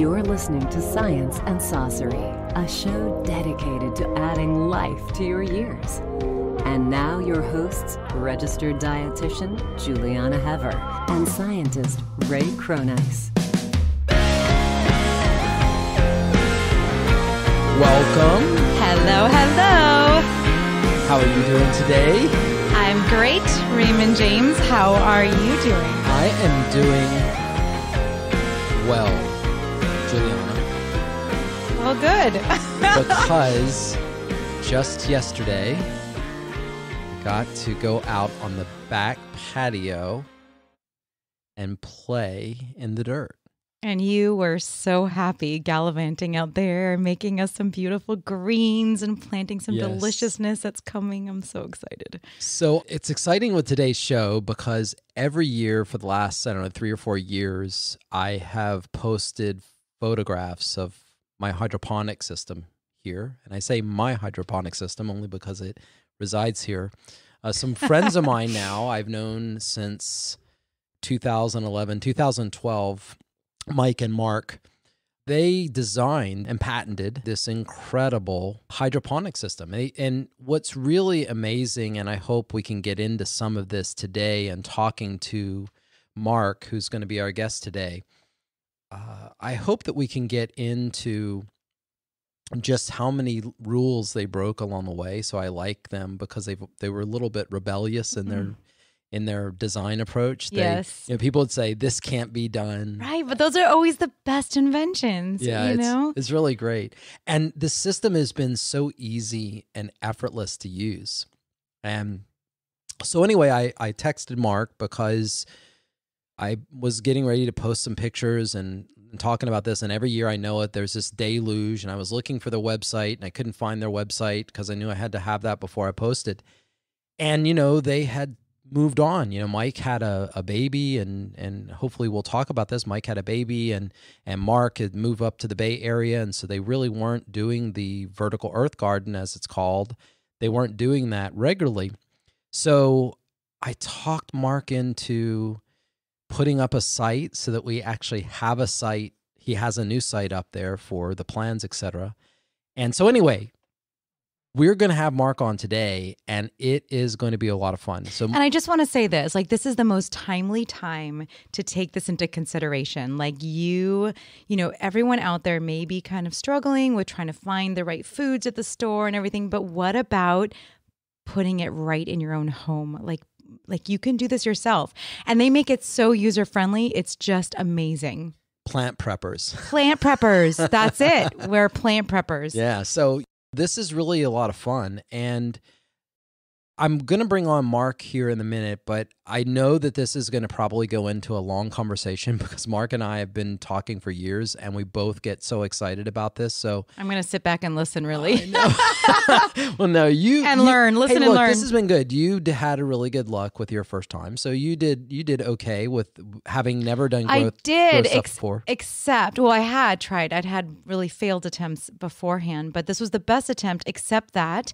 You're listening to Science and Saucery, a show dedicated to adding life to your years. And now, your hosts, registered dietitian Julieanna Hever and scientist Ray Cronise. Welcome. Hello, hello. How are you doing today? I'm great, Raymond James. How are you doing? I am doing well, Julieanna, Well, good. because just yesterday I got to go out on the back patio and play in the dirt. and you were so happy gallivanting out there, making us some beautiful greens and planting some Yes. deliciousness that's coming. I'm so excited. So it's exciting with today's show because every year for the last, I don't know, three or four years, I have posted photographs of my hydroponic system here. And I say my hydroponic system only because it resides here. Uh, some friends of mine now I've known since 2011, 2012, Mike and Mark. They designed and patented this incredible hydroponic system. And- And what's really amazing, and I hope we can get into some of this today and talking to Mark, who's going to be our guest today, uh, I hope that we can get into just how many rules they broke along the way. So I like them because they they were a little bit rebellious in their in their design approach. They, Yes. you know, people would say this can't be done. Right. But those are always the best inventions. Yeah, You it's, know? it's really great. And the system has been so easy and effortless to use. And so anyway, I, I texted Mark because I was getting ready to post some pictures and, and talking about this. And every year I know it, there's this deluge. And I was looking for the website and I couldn't find their website because I knew I had to have that before I posted. And, you know, they had moved on. You know, Mike had a, a baby and and hopefully we'll talk about this. Mike had a baby and and Mark had moved up to the Bay Area and so they really weren't doing the vertical earth garden as it's called. They weren't doing that regularly. So I talked Mark into putting up a site so that we actually have a site. He has a new site up there for the plans, etc. And so anyway, we're going to have Mark on today and it is going to be a lot of fun. So And I just want to say this like, this is the most timely time to take this into consideration. Like, you, you know, everyone out there may be kind of struggling with trying to find the right foods at the store and everything, but what about putting it right in your own home? Like, like you can do this yourself and they make it so user friendly it's just amazing plant preppers. plant preppers that's it we're plant preppers Yeah. So this is really a lot of fun. And I'm going to bring on Mark here in a minute, but I know that this is going to probably go into a long conversation because Mark and I have been talking for years and we both get so excited about this. So, i'm gonna sit back and listen really well, no, you And you- learn. Listen hey, and look, learn. This has been good. You had a really good luck with your first time, so you did you did okay with having never done growth. I did, growth stuff ex- before. except, well, I had tried. I'd had really failed attempts beforehand, but this was the best attempt, except that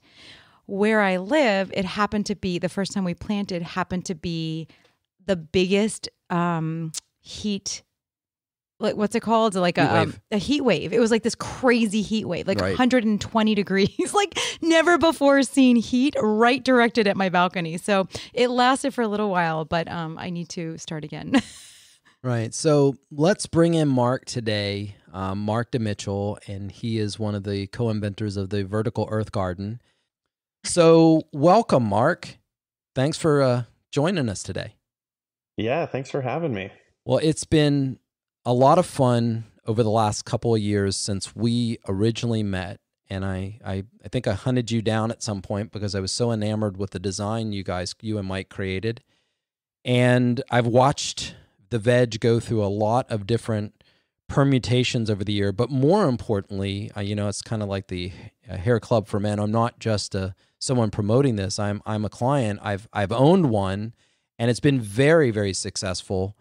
where I live, it happened to be the first time we planted, happened to be the biggest um, heat. Like what's it called? Like Heat a um, a heat wave. It was like this crazy heat wave, like Right. 120 degrees, like never before seen heat right directed at my balcony. So it lasted for a little while, but um, I need to start again. Right. So let's bring in Mark today, um, Mark DeMitchell, and he is one of the co inventors of the Vertical Earth Garden. So, welcome, Mark. Thanks for uh, joining us today. Yeah, thanks for having me. Well, it's been a lot of fun over the last couple of years since we originally met. And I, I, I think I hunted you down at some point because I was so enamored with the design you guys, you and Mike created. And I've watched the veg go through a lot of different permutations over the year. But more importantly, uh, you know, it's kind of like the uh, hair club for men. I'm not just a, someone promoting this. I'm, I'm a client. I've, I've owned one and it's been very, very successful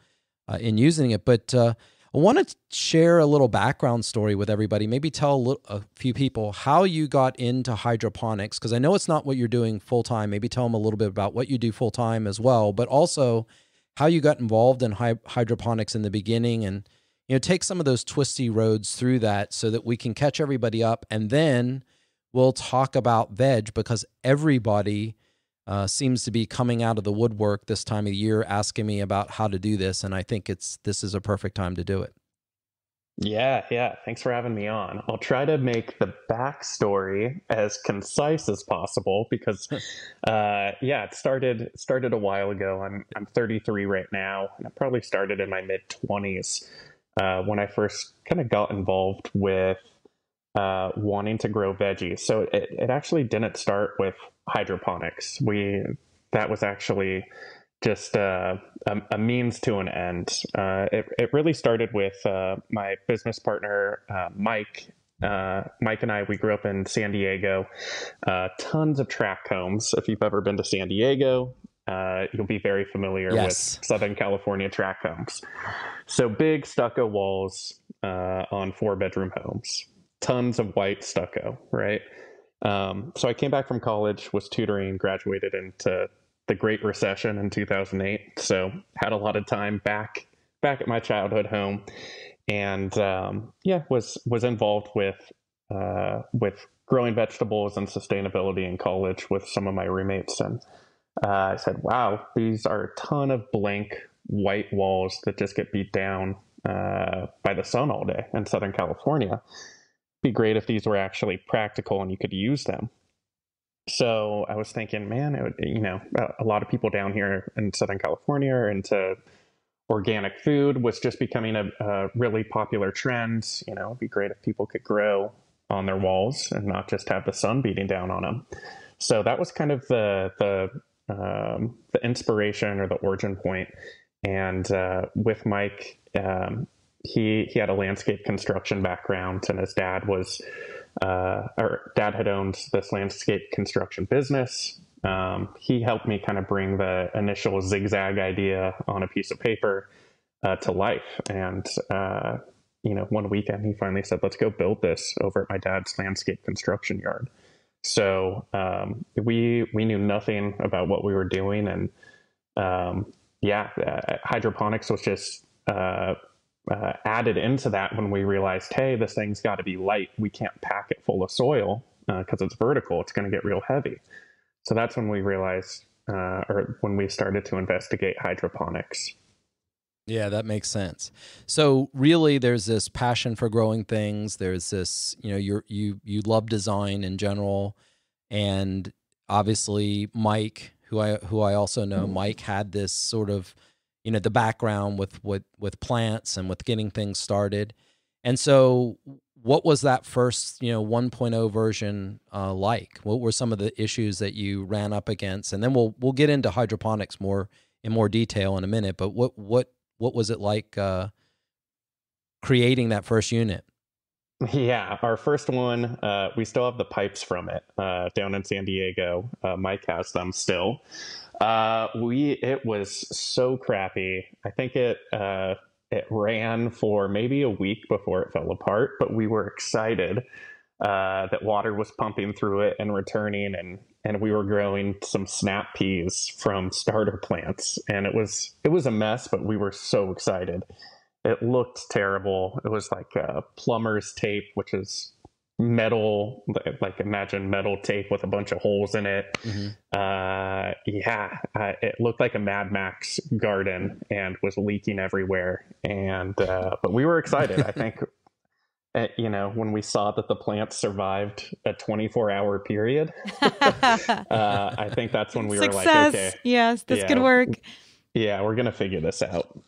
uh, in using it. But uh, I want to share a little background story with everybody. Maybe tell a, little, a few people how you got into hydroponics, because I know it's not what you're doing full time. Maybe tell them a little bit about what you do full time as well, but also how you got involved in hy- hydroponics in the beginning and you know, take some of those twisty roads through that so that we can catch everybody up. And then we'll talk about veg because everybody uh, seems to be coming out of the woodwork this time of year asking me about how to do this. And I think it's this is a perfect time to do it. Yeah, yeah. Thanks for having me on. I'll try to make the backstory as concise as possible because, uh, yeah, it started started a while ago. I'm I'm 33 right now, and I probably started in my mid 20s uh, when I first kind of got involved with uh, wanting to grow veggies. So it, it actually didn't start with hydroponics. We that was actually just uh, a, a, means to an end. Uh, it, it really started with uh, my business partner, uh, Mike. Uh, Mike and I, we grew up in San Diego. Uh, tons of track homes. If you've ever been to San Diego, you'll be very familiar yes. with Southern California tract homes. So big stucco walls on four bedroom homes, tons of white stucco, right? Um, so I came back from college, was tutoring, graduated into the Great Recession in 2008. So had a lot of time back back at my childhood home, and um, yeah, was was involved with uh, with growing vegetables and sustainability in college with some of my roommates, and uh, I said, "Wow, these are a ton of blank white walls that just get beat down uh, by the sun all day in Southern California." Be great if these were actually practical and you could use them. So I was thinking, man, would, you know, a lot of people down here in Southern California are into organic food was just becoming a, a, really popular trend. You know, it'd be great if people could grow on their walls and not just have the sun beating down on them. So that was kind of the the um, the inspiration or the origin point. And uh, with Mike, um, he he had a landscape construction background, and his dad was uh, our dad had owned this landscape construction business. Um, he helped me kind of bring the initial zigzag idea on a piece of paper uh, to life. And, uh, you know, one weekend he finally said, let's go build this over at my dad's landscape construction yard. So um, we we knew nothing about what we were doing, and um, yeah, uh, hydroponics was just uh, uh, added into that when we realized, hey, this thing's got to be light. We can't pack it full of soil because uh, it's vertical. It's going to get real heavy. So that's when we realized, uh, or when we started to investigate hydroponics. Yeah, that makes sense. So really, there's this passion for growing things. There's this, you know, you you you love design in general, and obviously Mike, who I who I also know, mm-hmm. Mike had this sort of you know the background with with with plants and with getting things started and so what was that first you know 1.0 version uh, like what were some of the issues that you ran up against and then we'll we'll get into hydroponics more in more detail in a minute but what what what was it like uh, creating that first unit yeah, our first one, uh, we still have the pipes from it uh, down in San Diego. Uh, Mike has them still. Uh, we it was so crappy. I think it uh, it ran for maybe a week before it fell apart, but we were excited uh, that water was pumping through it and returning, and and we were growing some snap peas from starter plants, and it was it was a mess, but we were so excited. It looked terrible. It was like plumber's tape, which is metal like imagine metal tape with a bunch of holes in it. Mm-hmm. uh, yeah uh, it looked like a mad max garden and was leaking everywhere. And uh, but we were excited. I think uh, you know when we saw that the plants survived a 24 hour period uh, i think that's when we Success. were like okay yes this yeah, could work. Yeah we're gonna figure this out.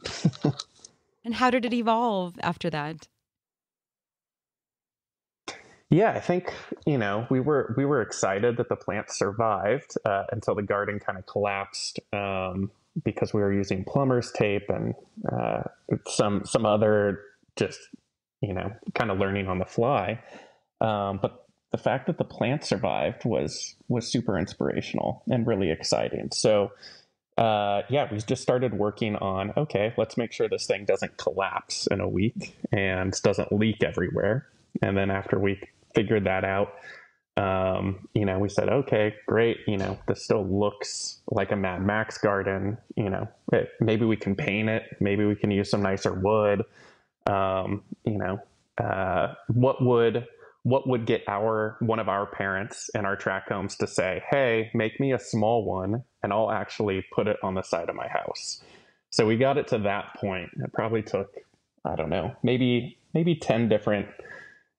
And how did it evolve after that yeah, I think you know we were we were excited that the plant survived uh, until the garden kind of collapsed um, because we were using plumber's tape and uh, some some other just you know kind of learning on the fly. Um, but the fact that the plant survived was was super inspirational and really exciting. So uh, yeah, we just started working on okay, let's make sure this thing doesn't collapse in a week and doesn't leak everywhere. And then after week figured that out, um, you know, we said, okay, great. You know, this still looks like a Mad Max garden. You know, it, maybe we can paint it. Maybe we can use some nicer wood. um, you know, uh, what would what would get our one of our parents in our track homes to say, "Hey, make me a small one, and I'll actually put it on the side of my house." So we got it to that point. It probably took, I don't know, maybe maybe ten different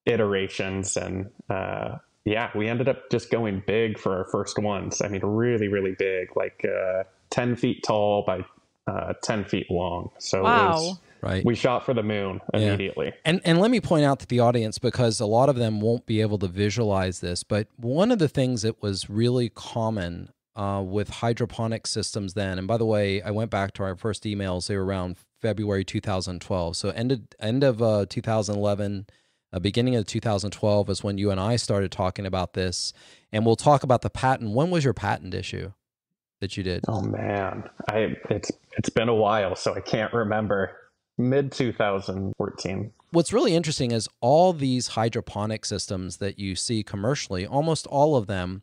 iterations, and uh, yeah, we ended up just going big for our first ones. I mean, really, really big, like uh, ten feet tall by uh, ten feet long. So Wow. it was, Right. we shot for the moon immediately. And and let me point out to the audience because a lot of them won't be able to visualize this, but one of the things that was really common uh, with hydroponic systems then, and by the way, I went back to our first emails; they were around February 2012. So end of end of uh, 2011, uh, beginning of 2012 is when you and I started talking about this, and we'll talk about the patent. When was your patent issue that you did? Oh man, I it's it's been a while, so I can't remember. Mid 2014. what's really interesting is all these hydroponic systems that you see commercially, almost all of them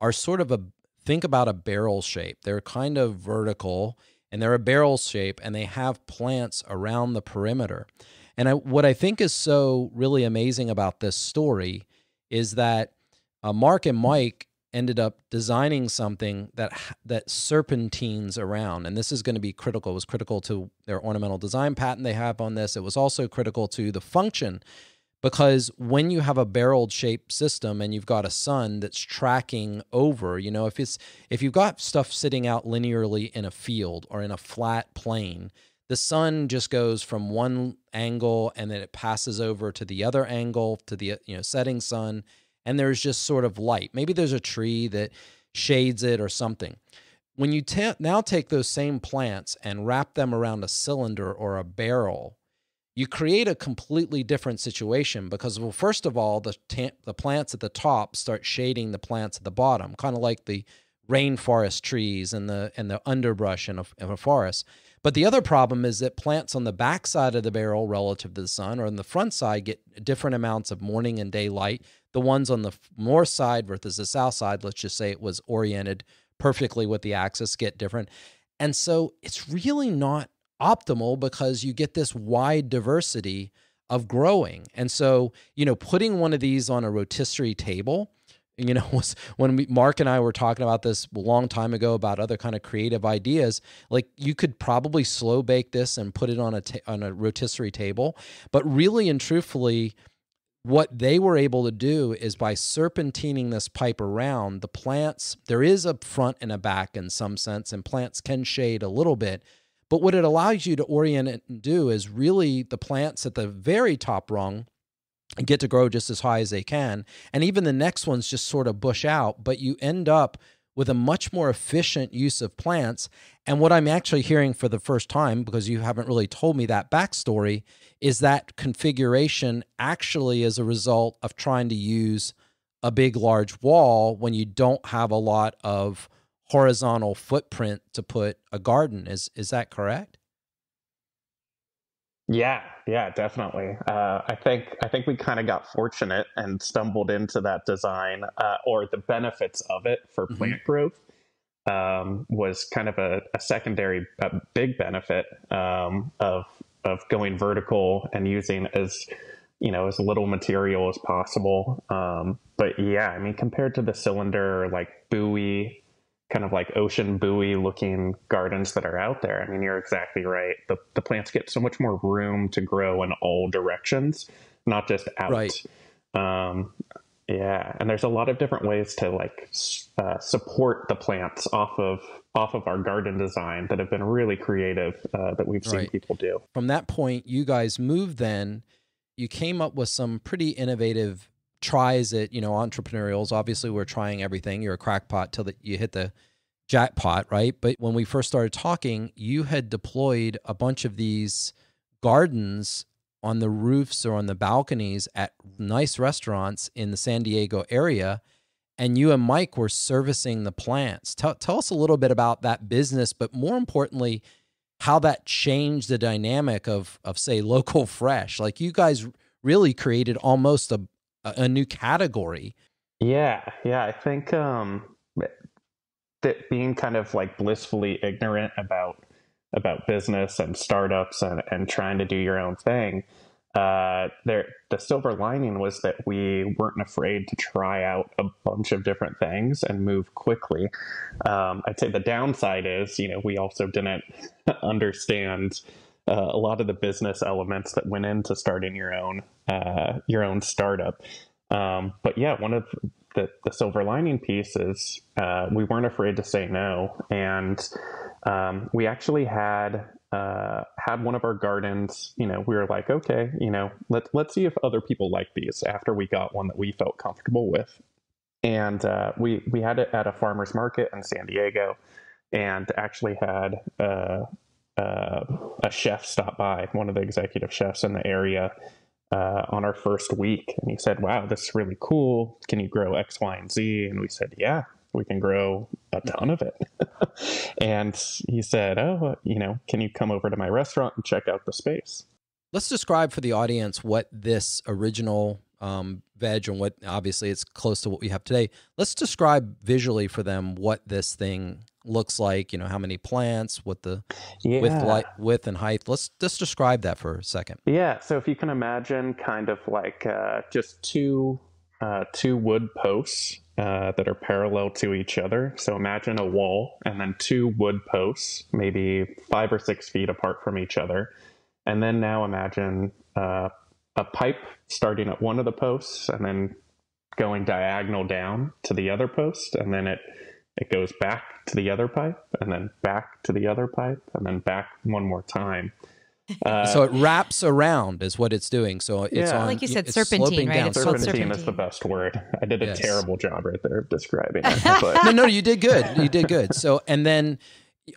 are sort of a think about a barrel shape. They're kind of vertical and they're a barrel shape and they have plants around the perimeter. And I, what I think is so really amazing about this story is that uh, Mark and Mike ended up designing something that that serpentines around. And this is going to be critical. It was critical to their ornamental design patent they have on this. It was also critical to the function because when you have a barreled shaped system and you've got a sun that's tracking over you know if it's if you've got stuff sitting out linearly in a field or in a flat plane the sun just goes from one angle and then it passes over to the other angle to the you know setting sun and there's just sort of light. Maybe there's a tree that shades it or something. When you ta- now take those same plants and wrap them around a cylinder or a barrel you create a completely different situation because well first of all the the plants at the top start shading the plants at the bottom kind of like the rainforest trees and the and the underbrush in a, in a forest but the other problem is that plants on the back side of the barrel relative to the sun or on the front side get different amounts of morning and daylight. the ones on the north side versus the south side let's just say it was oriented perfectly with the axis get different and so it's really not optimal because you get this wide diversity of growing. And so, you know, putting one of these on a rotisserie table, you know, was when we, Mark and I were talking about this a long time ago about other kind of creative ideas. Like you could probably slow bake this and put it on a ta- on a rotisserie table, but really and truthfully, what they were able to do is by serpentining this pipe around the plants there is a front and a back in some sense and plants can shade a little bit but what it allows you to orient it and do is really the plants at the very top rung get to grow just as high as they can. And even the next ones just sort of bush out but you end up with a much more efficient use of plants. And what i'm actually hearing for the first time because you haven't really told me that backstory is that configuration actually is a result of trying to use a big large wall when you don't have a lot of horizontal footprint to put a garden. Is is that correct? Yeah, yeah, definitely. Uh, I think I think we kind of got fortunate and stumbled into that design, uh, or the benefits of it for Mhm. plant growth um, was kind of a, a secondary, a big benefit um, of of going vertical and using as you know as little material as possible. Um, but yeah, I mean, compared to the cylinder like buoy kind of like ocean buoy looking gardens that are out there. I mean, you're exactly right. The, the plants get so much more room to grow in all directions, not just out. Right. Um, yeah, and there's a lot of different ways to like uh, support the plants off of off of our garden design that have been really creative uh, that we've seen Right. people do. from that point you guys moved then you came up with some pretty innovative tries at you know entrepreneurials obviously we're trying everything. You're a crackpot till that you hit the jackpot right? But when we first started talking you had deployed a bunch of these gardens on the roofs or on the balconies at nice restaurants in the San Diego area and you and Mike were servicing the plants. Tell, tell us a little bit about that business but more importantly how that changed the dynamic of of say local fresh. Like you guys really created almost a a new category Yeah, yeah. I think um, that being kind of like blissfully ignorant about about business and startups and, and trying to do your own thing, uh, there, the silver lining was that we weren't afraid to try out a bunch of different things and move quickly. Um, I'd say the downside is, you know, we also didn't understand uh, a lot of the business elements that went into starting your own uh, your own startup. Um, but yeah, one of the, the silver lining piece is uh, we weren't afraid to say no, and um, we actually had uh, had one of our gardens. You know, we were like, okay, you know, let let's see if other people like these. After we got one that we felt comfortable with, and uh, we we had it at a farmers market in San Diego, and actually had uh, a chef stop by, one of the executive chefs in the area. Uh, on our first week, and he said, "Wow, this is really cool. Can you grow X, Y, and Z?" And we said, "Yeah, we can grow a ton of it. and he said, Oh, you know, can you come over to my restaurant and check out the space? Let's describe for the audience what this original um, veg and what obviously it's close to what we have today. Let's describe visually for them what this thing looks like. You know, how many plants, what the yeah. width, light, width and height. Let's just describe that for a second. Yeah. So if you can imagine, kind of like uh, just two uh, two wood posts uh, that are parallel to each other. So imagine a wall and then two wood posts, maybe five or six feet apart from each other. And then now imagine uh, a pipe starting at one of the posts and then going diagonal down to the other post. And then it, it goes back to the other pipe and then back to the other pipe and then back one more time. Uh, so it wraps around is what it's doing. So it's yeah. on, like you said, serpentine, right? Down. Serpentine, serpentine is the best word. I did a yes. terrible job right there of describing it. But. no, no, you did good. You did good. So and then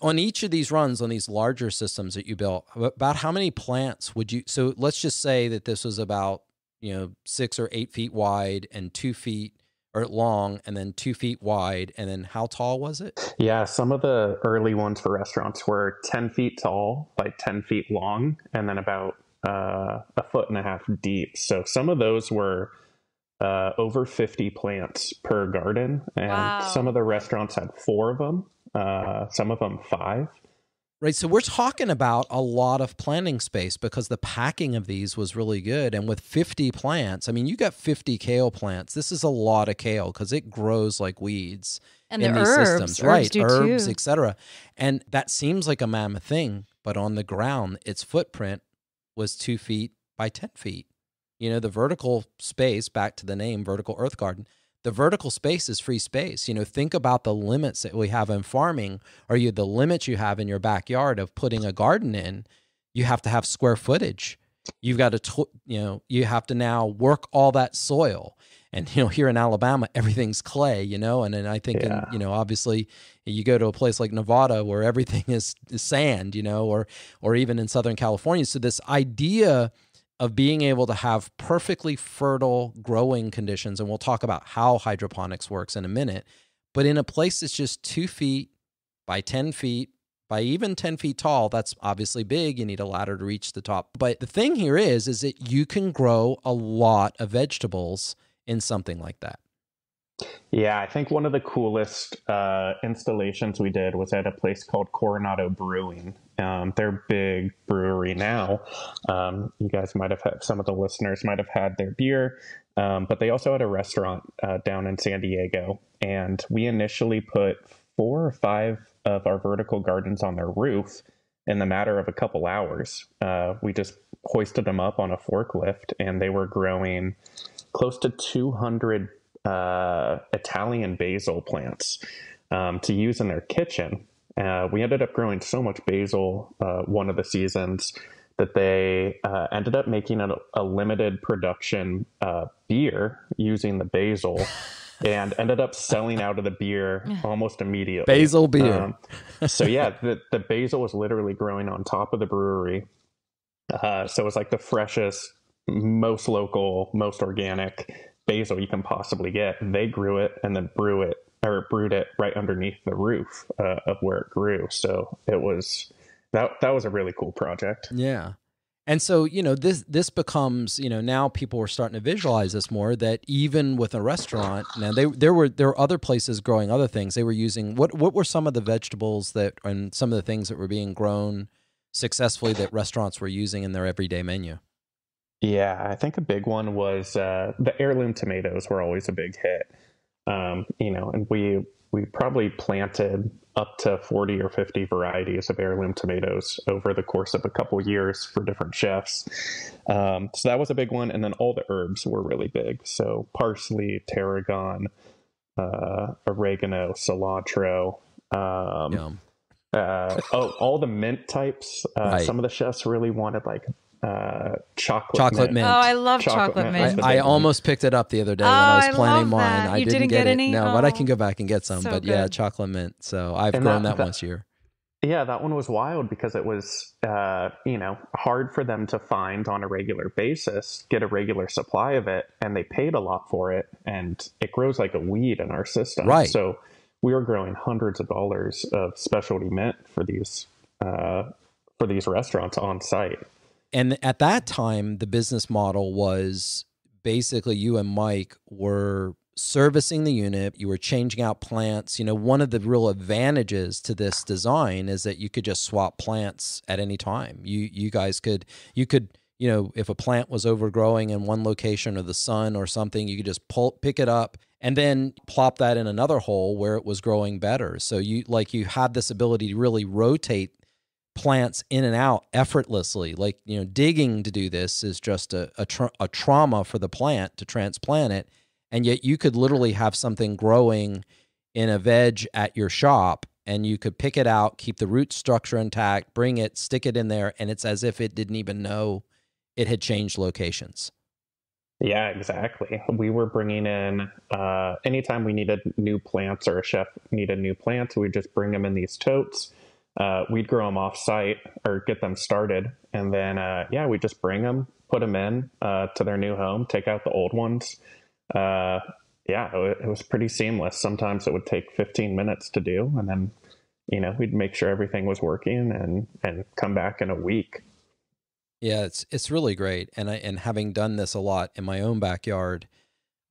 on each of these runs on these larger systems that you built, about how many plants would you? So let's just say that this was about you know six or eight feet wide and two feet or long and then two feet wide and then how tall was it? Yeah some of the early ones for restaurants were 10 feet tall by 10 feet long and then about uh, a foot and a half deep. So some of those were uh, over 50 plants per garden and wow. some of the restaurants had four of them uh, some of them five Right. So we're talking about a lot of planting space because the packing of these was really good. And with 50 plants, I mean, you got 50 kale plants. This is a lot of kale because it grows like weeds and in the these herbs, systems. Herbs right. Herbs, etc. And that seems like a mammoth thing, but on the ground, its footprint was two feet by 10 feet. You know, the vertical space, back to the name, vertical earth garden, the vertical space is free space. You know, think about the limits that we have in farming, or you the limits you have in your backyard of putting a garden in. You have to have square footage. You've got to, you know, you have to now work all that soil. And you know, here in Alabama, everything's clay. You know, and and I think, yeah. in, you know, obviously, you go to a place like Nevada where everything is, is sand. You know, or or even in Southern California. So this idea of being able to have perfectly fertile growing conditions. And we'll talk about how hydroponics works in a minute. But in a place that's just two feet by 10 feet by even 10 feet tall, that's obviously big. You need a ladder to reach the top. But the thing here is, is that you can grow a lot of vegetables in something like that. Yeah, I think one of the coolest uh, installations we did was at a place called Coronado Brewing. Um, they're big brewery now. Um, you guys might have had some of the listeners might have had their beer, um, but they also had a restaurant uh, down in San Diego. And we initially put four or five of our vertical gardens on their roof in the matter of a couple hours. Uh, we just hoisted them up on a forklift, and they were growing close to 200 uh, Italian basil plants um, to use in their kitchen. Uh, we ended up growing so much basil uh, one of the seasons that they uh, ended up making a, a limited production uh, beer using the basil. and ended up selling out of the beer almost immediately. Basil beer. Um, so yeah, the, the basil was literally growing on top of the brewery. Uh, so it was like the freshest, most local, most organic basil you can possibly get. They grew it and then brew it or brewed it right underneath the roof uh, of where it grew. So it was that that was a really cool project. Yeah. And so, you know, this this becomes, you know, now people are starting to visualize this more that even with a restaurant, now they there were there were other places growing other things. They were using what what were some of the vegetables that and some of the things that were being grown successfully that restaurants were using in their everyday menu? Yeah, I think a big one was uh, the heirloom tomatoes were always a big hit. Um, you know, and we we probably planted up to 40 or 50 varieties of heirloom tomatoes over the course of a couple years for different chefs. Um, so that was a big one. And then all the herbs were really big. So parsley, tarragon, uh, oregano, cilantro. Um, uh, oh, all the mint types. Uh, right. Some of the chefs really wanted like uh, chocolate, chocolate mint. mint. Oh, I love chocolate, chocolate mint. I, I almost picked it up the other day oh, when I was planning mine. That. I didn't, didn't, get, get any? No, oh. but I can oh. go back and get some. So but good. yeah, chocolate mint. So I've and grown that, that, that once a year. Yeah, that one was wild because it was, uh, you know, hard for them to find on a regular basis, get a regular supply of it, and they paid a lot for it, and it grows like a weed in our system. Right. So we were growing hundreds of dollars of specialty mint for these uh, for these restaurants on site and at that time, the business model was basically you and Mike were servicing the unit, you were changing out plants. You know, one of the real advantages to this design is that you could just swap plants at any time. You you guys could you could you know if a plant was overgrowing in one location or the sun or something, you could just pull pick it up and then plop that in another hole where it was growing better. So you like you had this ability to really rotate plants in and out effortlessly. Like, you know, digging to do this is just a, a, tra- a, trauma for the plant to transplant it. And yet you could literally have something growing in a veg at your shop and you could pick it out, keep the root structure intact, bring it, stick it in there, and it's as if it didn't even know it had changed locations. Yeah, exactly. We were bringing in uh, anytime we needed new plants or a chef needed new plants, we'd just bring them in these totes uh, we'd grow them off site or get them started. And then, uh, yeah, we just bring them, put them in uh, to their new home, take out the old ones. Uh, yeah, it, it, was pretty seamless. Sometimes it would take 15 minutes to do. And then, you know, we'd make sure everything was working and, and come back in a week. Yeah, it's it's really great, and I and having done this a lot in my own backyard,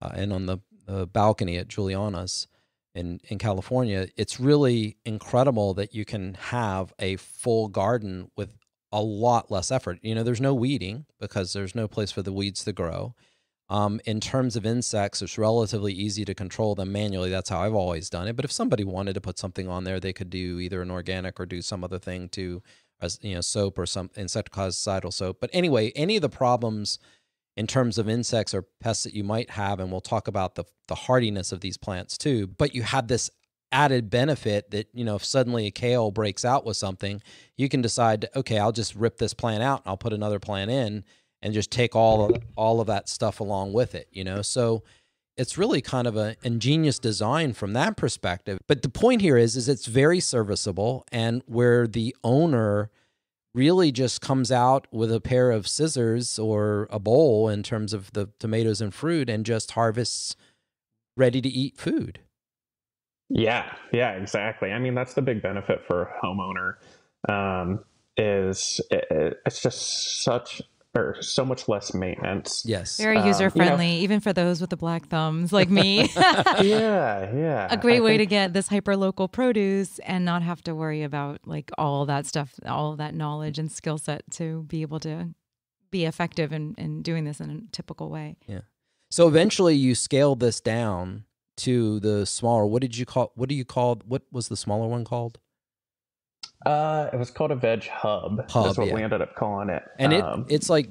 uh, and on the, the balcony at Julieanna's, in in California, it's really incredible that you can have a full garden with a lot less effort. You know, there's no weeding because there's no place for the weeds to grow. Um, in terms of insects, it's relatively easy to control them manually. That's how I've always done it. But if somebody wanted to put something on there, they could do either an organic or do some other thing to, you know, soap or some insecticidal soap. But anyway, any of the problems in terms of insects or pests that you might have, and we'll talk about the the hardiness of these plants too. But you have this added benefit that you know if suddenly a kale breaks out with something, you can decide, okay, I'll just rip this plant out and I'll put another plant in, and just take all of all of that stuff along with it. You know, so it's really kind of an ingenious design from that perspective. But the point here is, is it's very serviceable, and where the owner really just comes out with a pair of scissors or a bowl in terms of the tomatoes and fruit and just harvests ready to eat food. Yeah, yeah, exactly. I mean, that's the big benefit for a homeowner um, is it, it's just such or so much less maintenance. Yes. Very um, user friendly, you know, even for those with the black thumbs like me. yeah, yeah. A great I way think... to get this hyper local produce and not have to worry about like all that stuff, all that knowledge and skill set to be able to be effective in, in doing this in a typical way. Yeah. So eventually you scaled this down to the smaller. What did you call what do you call what was the smaller one called? Uh, it was called a veg hub. hub That's what yeah. we ended up calling it. And um, it it's like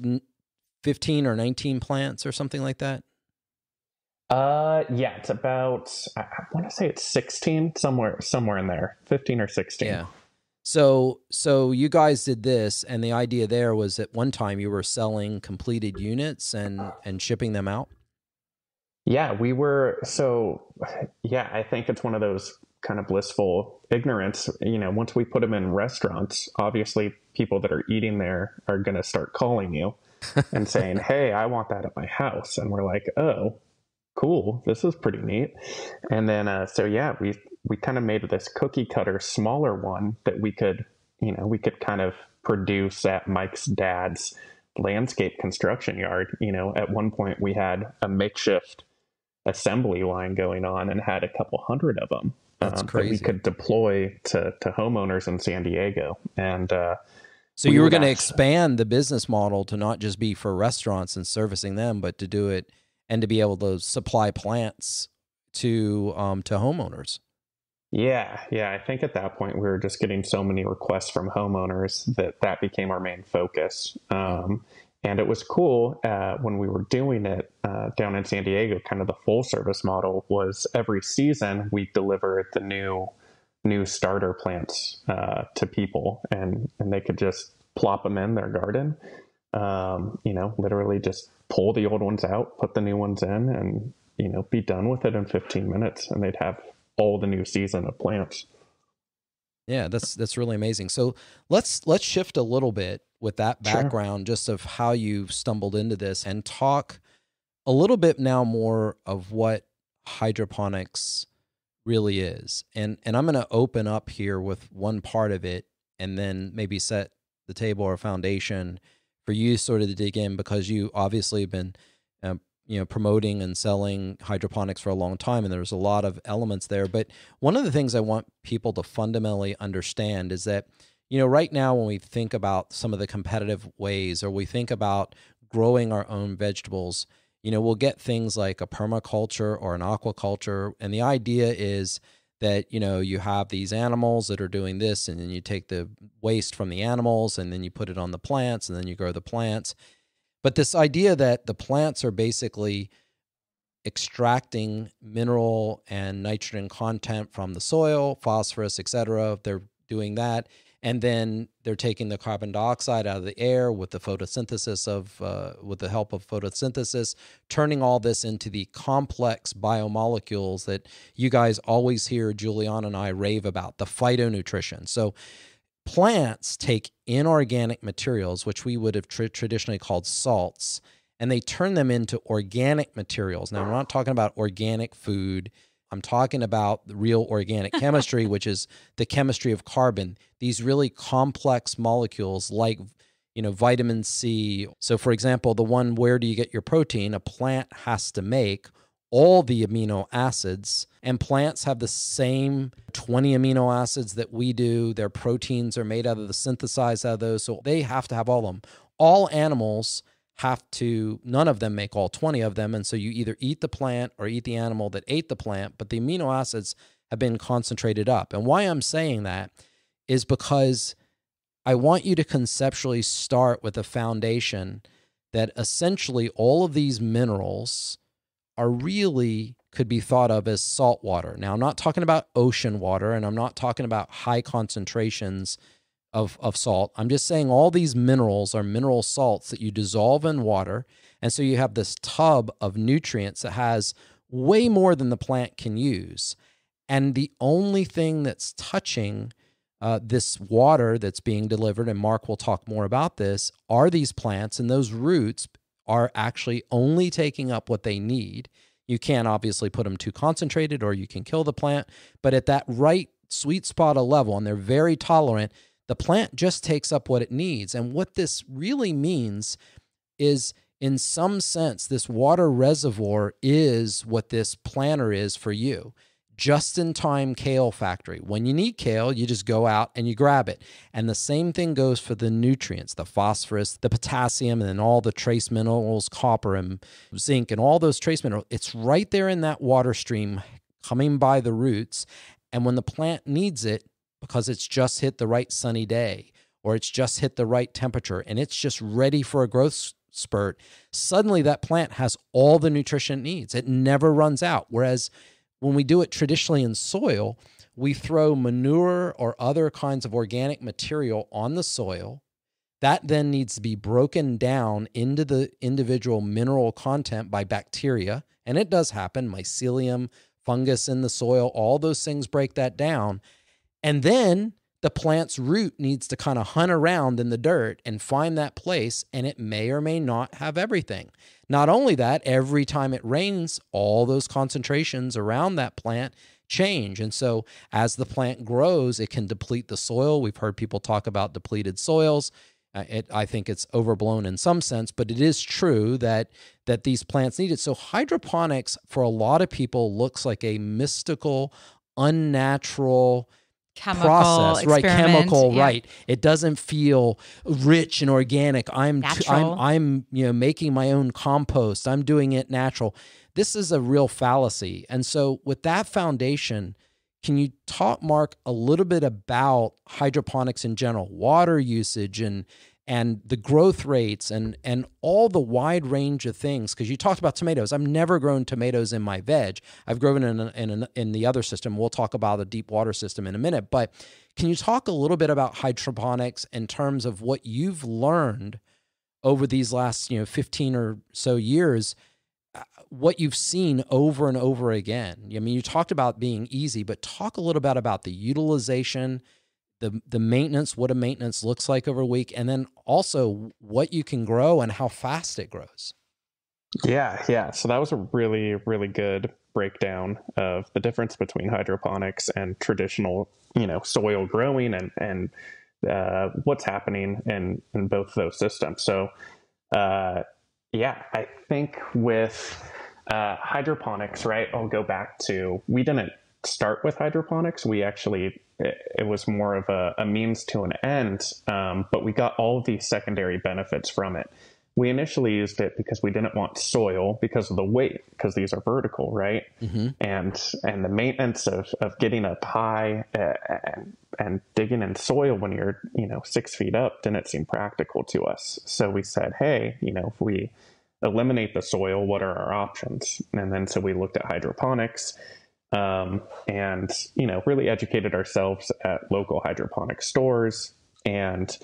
fifteen or nineteen plants or something like that. Uh, yeah, it's about I, I want to say it's sixteen somewhere somewhere in there, fifteen or sixteen. Yeah. So so you guys did this, and the idea there was at one time you were selling completed units and and shipping them out. Yeah, we were. So yeah, I think it's one of those kind of blissful ignorance. You know, once we put them in restaurants, obviously people that are eating there are going to start calling you and saying, Hey, I want that at my house. And we're like, Oh, cool. This is pretty neat. And then, uh, so yeah, we, we kind of made this cookie cutter smaller one that we could, you know, we could kind of produce at Mike's dad's landscape construction yard. You know, at one point we had a makeshift assembly line going on and had a couple hundred of them that's um, crazy. That we could deploy to, to homeowners in San Diego. And uh, So we you were going to expand the business model to not just be for restaurants and servicing them, but to do it and to be able to supply plants to um, to homeowners. Yeah, yeah. I think at that point we were just getting so many requests from homeowners that that became our main focus. Um, and it was cool uh, when we were doing it uh, down in San Diego. Kind of the full service model was every season we deliver the new new starter plants uh, to people, and and they could just plop them in their garden. Um, you know, literally just pull the old ones out, put the new ones in, and you know, be done with it in 15 minutes, and they'd have all the new season of plants. Yeah, that's that's really amazing. So let's let's shift a little bit with that Sure. background, just of how you stumbled into this, and talk a little bit now more of what hydroponics really is. And and I'm going to open up here with one part of it, and then maybe set the table or foundation for you sort of to dig in because you obviously have been um, you know promoting and selling hydroponics for a long time and there's a lot of elements there. But one of the things i want people to fundamentally understand is that you know right now when we think about some of the competitive ways or we think about growing our own vegetables you know we'll get things like a permaculture or an aquaculture. And the idea is that you know you have these animals that are doing this and then you take the waste from the animals and then you put it on the plants and then you grow the plants but this idea that the plants are basically extracting mineral and nitrogen content from the soil, phosphorus, et cetera, they're doing that. And then they're taking the carbon dioxide out of the air with the photosynthesis of, uh, with the help of photosynthesis, turning all this into the complex biomolecules that you guys always hear Julian and I rave about, the phytonutrition. So plants take inorganic materials, which we would have tr- traditionally called salts, and they turn them into organic materials. Now, we're not talking about organic food. I'm talking about the real organic chemistry, which is the chemistry of carbon. These really complex molecules like you know vitamin C. So for example, the one where do you get your protein? A plant has to make all the amino acids and plants have the same 20 amino acids that we do. Their proteins are made out of the synthesized out of those so they have to have all of them all animals have to none of them make all 20 of them and so you either eat the plant or eat the animal that ate the plant but the amino acids have been concentrated up. And why i'm saying that is because i want you to conceptually start with a foundation that essentially all of these minerals are really could be thought of as salt water. Now, I'm not talking about ocean water and I'm not talking about high concentrations of, of salt. I'm just saying all these minerals are mineral salts that you dissolve in water. And so you have this tub of nutrients that has way more than the plant can use. And the only thing that's touching uh, this water that's being delivered, and Mark will talk more about this, are these plants, and those roots are actually only taking up what they need. You can't obviously put them too concentrated or you can kill the plant, but at that right sweet spot of level, and they're very tolerant, the plant just takes up what it needs. And what this really means is, in some sense, this water reservoir is what this planter is for you just in time kale factory. When you need kale, you just go out and you grab it. And the same thing goes for the nutrients, the phosphorus, the potassium, and then all the trace minerals, copper and zinc, and all those trace minerals. It's right there in that water stream coming by the roots. And when the plant needs it, because it's just hit the right sunny day or it's just hit the right temperature and it's just ready for a growth spurt, suddenly that plant has all the nutrition it needs. It never runs out. Whereas when we do it traditionally in soil, we throw manure or other kinds of organic material on the soil. That then needs to be broken down into the individual mineral content by bacteria. And it does happen mycelium, fungus in the soil, all those things break that down. And then the plant's root needs to kind of hunt around in the dirt and find that place, and it may or may not have everything. Not only that, every time it rains, all those concentrations around that plant change. And so as the plant grows, it can deplete the soil. We've heard people talk about depleted soils. Uh, it, I think it's overblown in some sense, but it is true that that these plants need it. So hydroponics, for a lot of people, looks like a mystical, unnatural chemical process, right? Chemical, Yeah. right? It doesn't feel rich and organic. I'm. I'm I'm you know making my own compost. I'm doing it natural. This is a real fallacy. And so with that foundation, can you talk Mark a little bit about hydroponics in general, water usage and and the growth rates and and all the wide range of things because you talked about tomatoes. I've never grown tomatoes in my veg. I've grown in in, in in the other system. We'll talk about the deep water system in a minute but can you talk a little bit about hydroponics in terms of what you've learned over these last you know 15 or so years uh, what you've seen over and over again? I mean you talked about being easy but talk a little bit about the utilization the the maintenance, what a maintenance looks like over a week, and then also what you can grow and how fast it grows. Yeah, yeah. So that was a really, really good breakdown of the difference between hydroponics and traditional, you know, soil growing and and uh, what's happening in in both those systems. So, uh, yeah, I think with uh, hydroponics, right? I'll go back to we didn't start with hydroponics. We actually it, it was more of a, a means to an end, um, but we got all of these secondary benefits from it we initially used it because we didn't want soil because of the weight because these are vertical right Mm-hmm. and and the maintenance of, of getting up high uh, and and digging in soil when you're you know six feet up didn't seem practical to us so we said hey you know if we eliminate the soil what are our options and then so we looked at hydroponics um, and you know really educated ourselves at local hydroponic stores and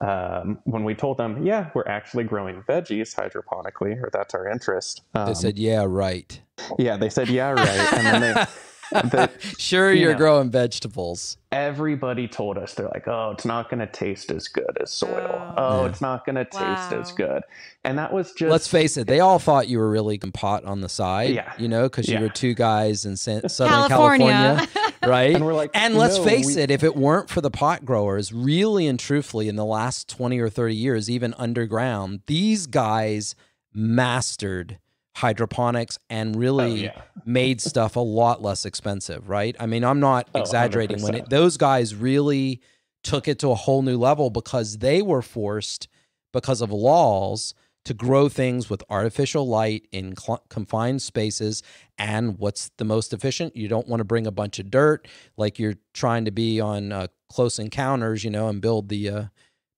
um, when we told them, yeah, we're actually growing veggies hydroponically, or that's our interest. Um, They said, "Yeah, right." yeah, they said, yeah, right. And then they, the, sure, you you're know. growing vegetables. everybody told us, they're like, oh, it's not going to taste as good as soil. Oh. Oh, Yeah. it's not going to taste as good. And that was just. Let's face it; they all thought you were really pot on the side. Yeah. you know, because you were two guys in San- Southern California. California, right? And we're like, and let's no, face we- it, if it weren't for the pot growers, really and truthfully, in the last 20 or 30 years, even underground, these guys mastered hydroponics and really Oh, yeah. made stuff a lot less expensive, right? I mean, I'm not Oh, exaggerating when it, those guys really took it to a whole new level because they were forced because of laws to grow things with artificial light in cl- confined spaces and what's the most efficient you don't want to bring a bunch of dirt like you're trying to be on uh, close encounters you know and build the uh,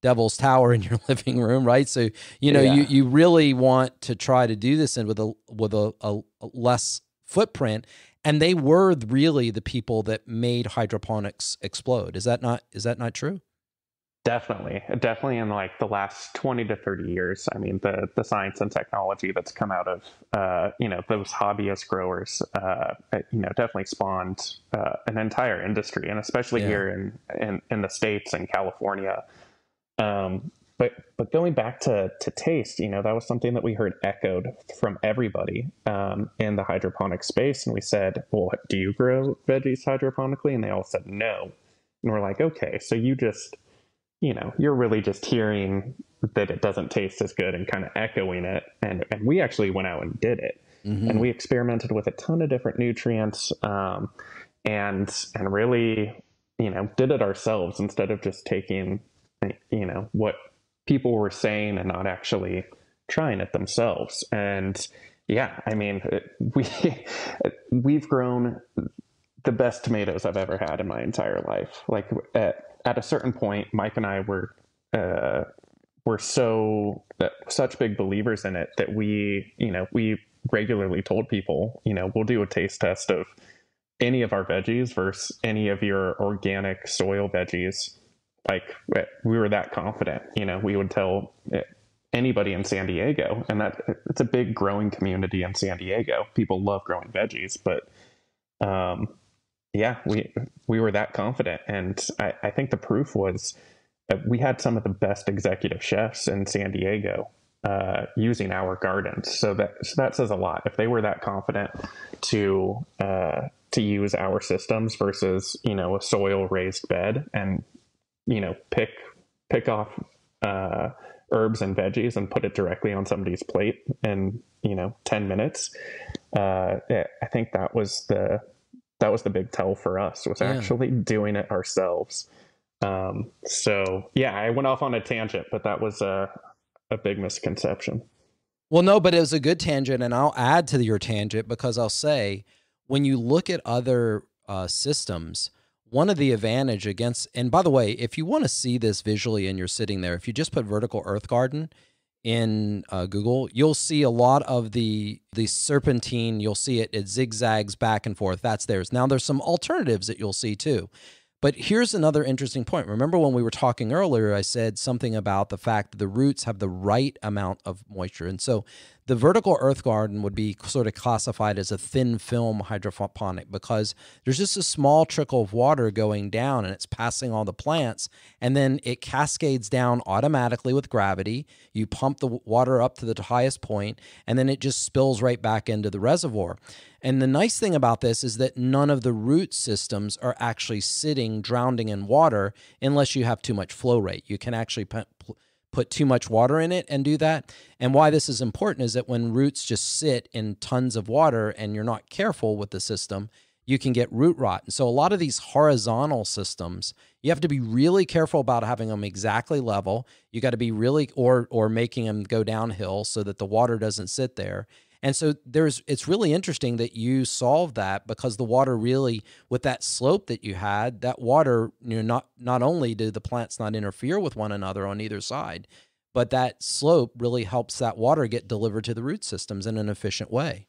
devil's tower in your living room right so you know you Yeah. you really want to try to do this in with a with a, a, a less footprint and they were really the people that made hydroponics explode is that not is that not true Definitely, definitely in like the last 20 to 30 years. I mean, the, the science and technology that's come out of, uh, you know, those hobbyist growers, uh, you know, definitely spawned uh, an entire industry and especially Yeah. here in, in, in the States and California. Um, but, but going back to, to taste, you know, that was something that we heard echoed from everybody um, in the hydroponic space. And we said, well, do you grow veggies hydroponically? And they all said no. And we're like, okay, so you just, you know, you're really just hearing that it doesn't taste as good and kind of echoing it. And, and we actually went out and did it. Mhm. And we experimented with a ton of different nutrients um, and, and really, you know, did it ourselves instead of just taking, you know, what people were saying and not actually trying it themselves. And yeah, I mean, we, we've grown the best tomatoes I've ever had in my entire life. Like at, at a certain point, Mike and I were uh, were so uh, such big believers in it that we, you know, we regularly told people, you know, we'll do a taste test of any of our veggies versus any of your organic soil veggies. Like we were that confident, you know, we would tell uh, anybody in San Diego, and that it's a big growing community in San Diego. People love growing veggies, but um, yeah, we we were that confident, and I, I think the proof was that we had some of the best executive chefs in San Diego uh, using our gardens. So that so that says a lot. If they were that confident to uh, to use our systems versus you know a soil raised bed and you know pick pick off uh, herbs and veggies and put it directly on somebody's plate in you know ten minutes, uh, I think that was the that was the big tell for us was Yeah. actually doing it ourselves. Um, so yeah, I went off on a tangent, but that was a a big misconception. Well, no, but it was a good tangent, and I'll add to your tangent because I'll say when you look at other uh, systems, one of the advantage against, and by the way, if you want to see this visually and you're sitting there, if you just put vertical earth garden in uh, Google, you'll see a lot of the the serpentine. You'll see it; it zigzags back and forth. That's theirs. Now, there's some alternatives that you'll see too. But here's another interesting point. Remember when we were talking earlier, I said something about the fact that the roots have the right amount of moisture. And so the vertical earth garden would be sort of classified as a thin film hydroponic because there's just a small trickle of water going down and it's passing all the plants. And then it cascades down automatically with gravity. You pump the water up to the highest point, and then it just spills right back into the reservoir. And the nice thing about this is that none of the root systems are actually sitting drowning in water unless you have too much flow rate. You can actually put, too much water in it and do that. And why this is important is that when roots just sit in tons of water and you're not careful with the system, you can get root rot. And so a lot of these horizontal systems, you have to be really careful about having them exactly level. You got to be really or or making them go downhill so that the water doesn't sit there. And so there's it's really interesting that you solved that because the water really with that slope that you had, that water, you know, not not only do the plants not interfere with one another on either side, but that slope really helps that water get delivered to the root systems in an efficient way.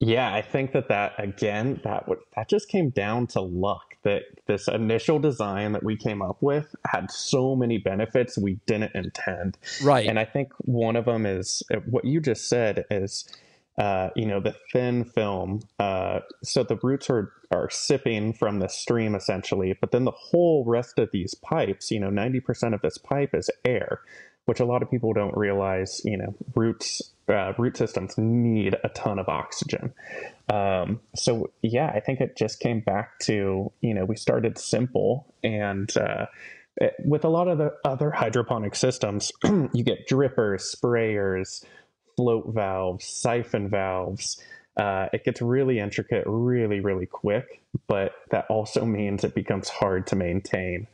Yeah, I think that that again that would that just came down to luck. That this initial design that we came up with had so many benefits we didn't intend. Right. And I think one of them is uh, what you just said is, uh, you know, the thin film. Uh, so the roots are are sipping from the stream essentially, but then the whole rest of these pipes, you know, ninety percent of this pipe is air, which a lot of people don't realize. You know, roots uh, root systems need a ton of oxygen. Um, so yeah, I think it just came back to you know we started simple and. Uh, it- with a lot of the other hydroponic systems, you get drippers, sprayers, float valves, siphon valves. Uh, it gets really intricate really, really quick, but that also means it becomes hard to maintain.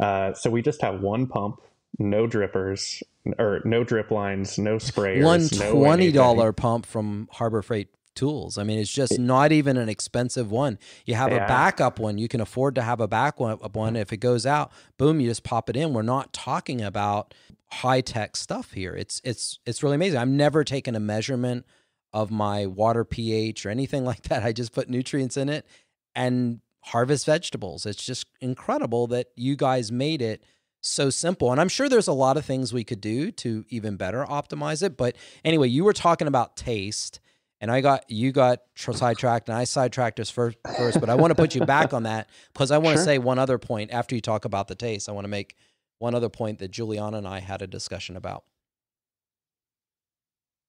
Uh, so we just have one pump, no drippers, or no drip lines, no sprayers, One no twenty anything. pump from Harbor Freight Tools. I mean, it's just not even an expensive one. You have a backup one. You can afford to have a back one. one. If it goes out, boom, you just pop it in. We're not talking about high tech stuff here. It's it's it's really amazing. I've never taken a measurement of my water pH or anything like that. I just put nutrients in it and harvest vegetables. It's just incredible that you guys made it so simple. And I'm sure there's a lot of things we could do to even better optimize it. But anyway, you were talking about taste, and I got you got tr- sidetracked, and I sidetracked us first. First, but I want to put you back on that because I want to Sure. say one other point after you talk about the taste. I want to make one other point that Julieanna and I had a discussion about.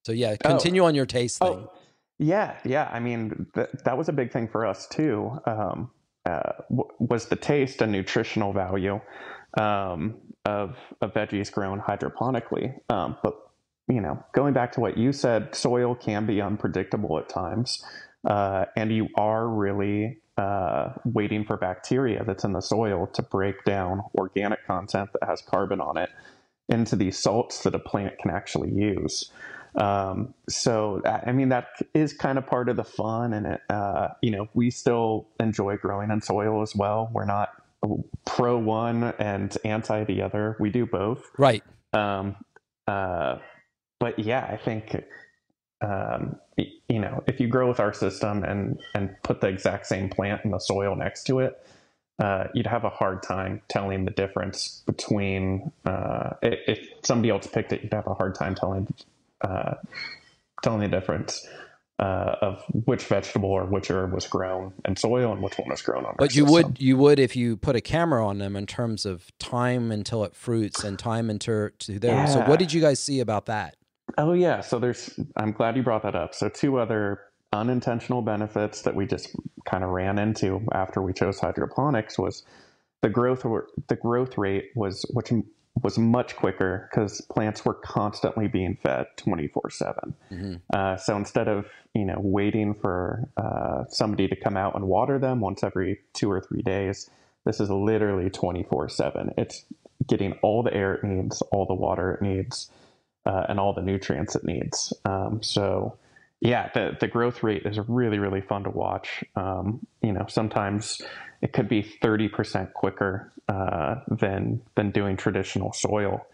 So yeah, Oh. continue on your taste thing. Oh, yeah, yeah. I mean, th- that was a big thing for us too. Um, uh, w- was the taste and nutritional value um, of of veggies grown hydroponically. Um, but you know, going back to what you said, soil can be unpredictable at times, uh, and you are really uh, waiting for bacteria that's in the soil to break down organic content that has carbon on it into these salts that a plant can actually use. Um, so, I mean, that is kind of part of the fun. And, it, uh, you know, we still enjoy growing in soil as well. We're not pro one and anti the other. We do both. Right. Um, uh, but yeah, I think, um, you know, if you grow with our system and, and put the exact same plant in the soil next to it, uh, you'd have a hard time telling the difference between, uh, if somebody else picked it, you'd have a hard time telling, uh, telling the difference. Uh, of which vegetable or which herb was grown in soil and which one was grown on. But you system. would you would if you put a camera on them in terms of time until it fruits and time until to there. So what did you guys see about that? Oh yeah, so there's I'm glad you brought that up. So two other unintentional benefits that we just kind of ran into after we chose hydroponics was the growth or the growth rate was which was much quicker because plants were constantly being fed 24 7 Mm-hmm. uh, so instead of you know waiting for uh, somebody to come out and water them once every two or three days this is literally 24 7 it's getting all the air it needs all the water it needs uh, and all the nutrients it needs. Um, so yeah the, the growth rate is really really fun to watch um, you know sometimes it could be 30% quicker uh, than than doing traditional soil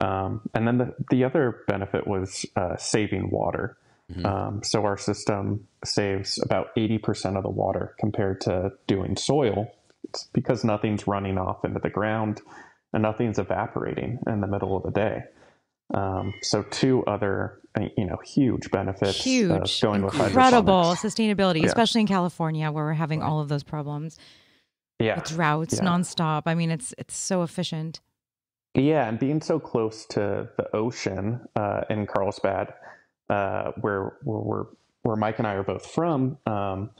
um, and then the, the other benefit was uh, saving water um, so our system saves about 80% of the water compared to doing soil. It's because nothing's running off into the ground and nothing's evaporating in the middle of the day. Um, so two other, uh, you know, huge benefits Huge, of going incredible sustainability, Yeah. especially in California where we're having all of those problems. Yeah, droughts Yeah. nonstop. I mean, it's it's so efficient. Yeah, and being so close to the ocean uh, in Carlsbad, uh, where, where we're where Mike and I are both from, um,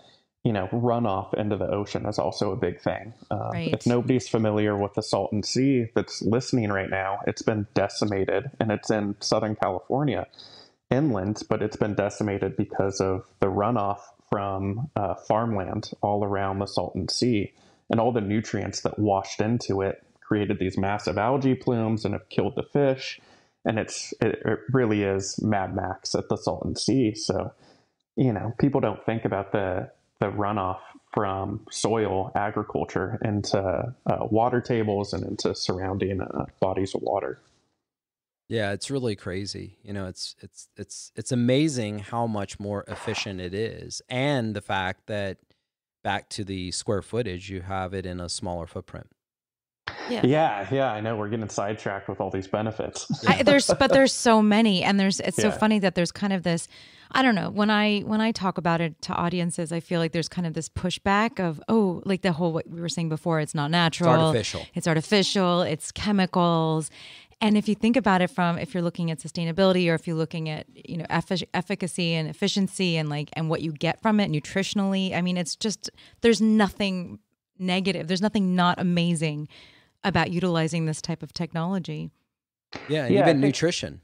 you know, runoff into the ocean is also a big thing. Um, Right. If nobody's familiar with the Salton Sea that's listening right now, it's been decimated, and it's in Southern California, inland, but it's been decimated because of the runoff from uh, farmland all around the Salton Sea, and all the nutrients that washed into it created these massive algae plumes and have killed the fish. And it's it, it really is Mad Max at the Salton Sea. So, you know, people don't think about the the runoff from soil agriculture into uh, water tables and into surrounding uh, bodies of water. Yeah, it's really crazy. You know, it's it's it's it's amazing how much more efficient it is, and the fact that back to the square footage, you have it in a smaller footprint. Yeah. Yeah, yeah, I know we're getting sidetracked with all these benefits. I, there's but there's so many and there's it's so Yeah. funny that there's kind of this I don't know when I when I talk about it to audiences I feel like there's kind of this pushback of oh like the whole what we were saying before it's not natural It's artificial. it's artificial it's chemicals and if you think about it from if you're looking at sustainability or if you're looking at you know effic- efficacy and efficiency and like and what you get from it nutritionally I mean it's just there's nothing negative there's nothing not amazing about utilizing this type of technology Yeah, and Yeah, even think- nutrition,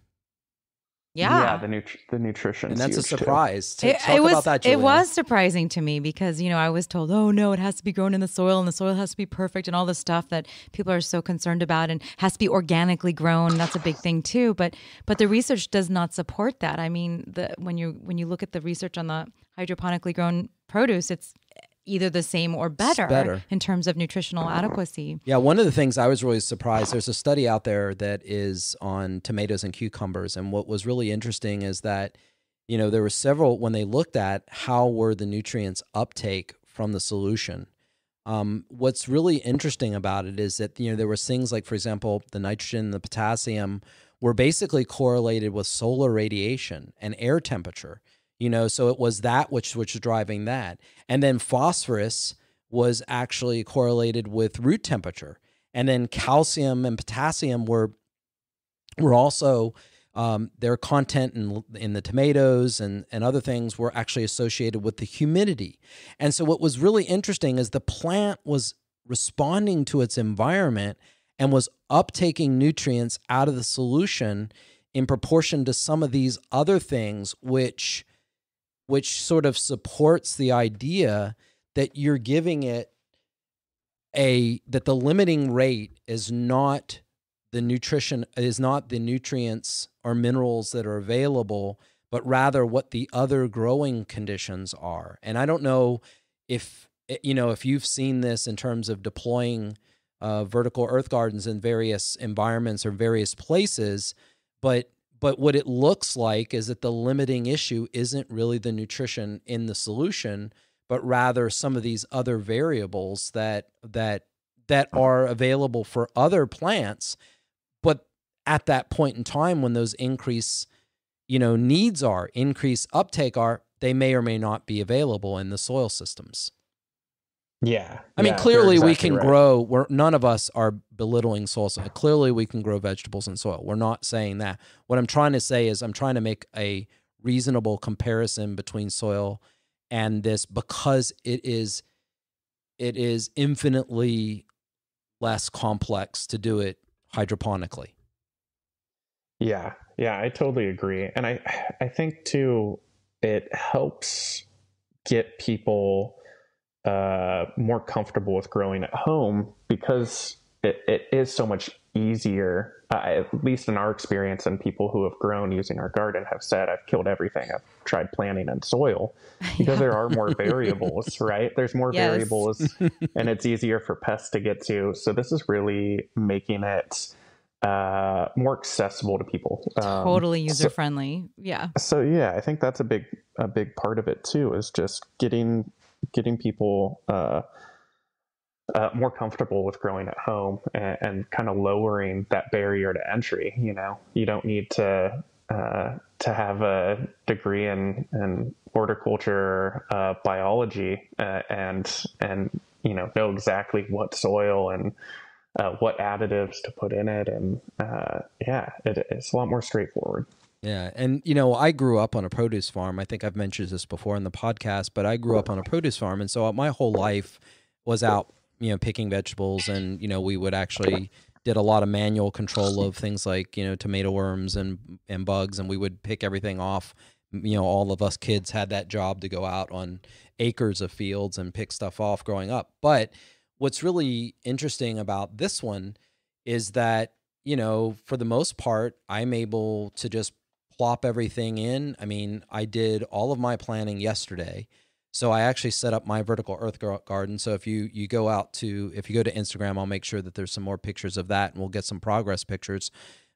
yeah, yeah, the nut- the nutrition, and that's a huge, too. surprise. To It, talk it was about that. it was surprising to me because you know I was told oh no it has to be grown in the soil and the soil has to be perfect and all this stuff that people are so concerned about and has to be organically grown that's a big thing too but but the research does not support that I mean the when you when you look at the research on the hydroponically grown produce it's either the same or better, better. in terms of nutritional adequacy Yeah, one of the things I was really surprised. There's a study out there that is on tomatoes and cucumbers, and what was really interesting is that you know there were several when they looked at how were the nutrients uptake from the solution. Um, what's really interesting about it is that you know there was things like, for example, the nitrogen, the potassium were basically correlated with solar radiation and air temperature. You know, so it was that which which was driving that, and then phosphorus was actually correlated with root temperature, and then calcium and potassium were were also um, their content in in the tomatoes and and other things were actually associated with the humidity. And so what was really interesting is the plant was responding to its environment and was uptaking nutrients out of the solution in proportion to some of these other things which which sort of supports the idea that you're giving it a that the limiting rate is not the nutrition is not the nutrients or minerals that are available but rather what the other growing conditions are. And i don't know if eh, you know if you've seen this in terms of deploying uh, vertical earth gardens in various environments or various places but but what it looks like is that the limiting issue isn't really the nutrition in the solution but rather some of these other variables that that that are available for other plants. But at that point in time when those increase you know needs are increase uptake are they may or may not be available in the soil systems Yeah, I mean, yeah, clearly you're we can right. grow. We're none of us are belittling soil. So clearly, we can grow vegetables in soil. We're not saying that. What I'm trying to say is, I'm trying to make a reasonable comparison between soil and this because it is, it is infinitely less complex to do it hydroponically. Yeah, yeah, I totally agree. And I I think too it helps get people uh, more comfortable with growing at home because it, it is so much easier, uh, at least in our experience, and people who have grown using our garden have said, I've killed everything. I've tried planting in soil because yeah. there are more variables, right? There's more yes. variables and it's easier for pests to get to. So this is really making it uh, more accessible to people. Um, totally user friendly. So, yeah. So yeah, I think that's a big a big part of it too is just getting getting people uh, uh, more comfortable with growing at home and, and kind of lowering that barrier to entry. You know, you don't need to uh, to have a degree in, in horticulture uh, biology uh, and and you know know exactly what soil and uh, what additives to put in it, and yeah, it, it's a lot more straightforward. Yeah, and you know, I grew up on a produce farm. I think I've mentioned this before in the podcast, but I grew up on a produce farm, and so my whole life was out, you know, picking vegetables, and you know, we would actually did a lot of manual control of things like you know tomato worms and and bugs, and we would pick everything off. You know, all of us kids had that job to go out on acres of fields and pick stuff off growing up, but what's really interesting about this one is that you know for the most part i'm able to just plop everything in i mean i did all of my planning yesterday so i actually set up my vertical earth garden so if you you go out to if you go to instagram i'll make sure that there's some more pictures of that and we'll get some progress pictures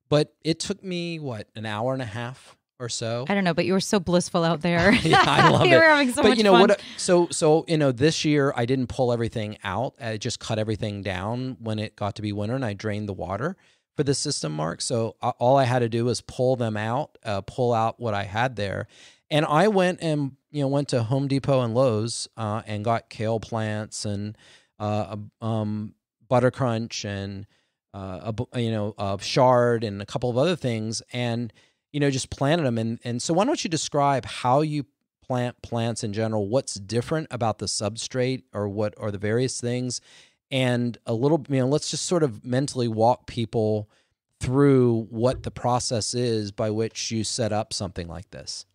but it took me what an hour and a half or so. I don't know, but you were so blissful out there. yeah, I love you it. were having so but much you know fun. what? So so you know, this year I didn't pull everything out. I just cut everything down when it got to be winter, and I drained the water for the system mark. So all I had to do was pull them out, uh, pull out what I had there, and I went and you know went to Home Depot and Lowe's uh, and got kale plants and uh, um, butter crunch and uh, a, you know a chard and a couple of other things and you know, just planted them. And, and so why don't you describe how you plant plants in general? What's different about the substrate or what are the various things? And a little, you know, let's just sort of mentally walk people through what the process is by which you set up something like this.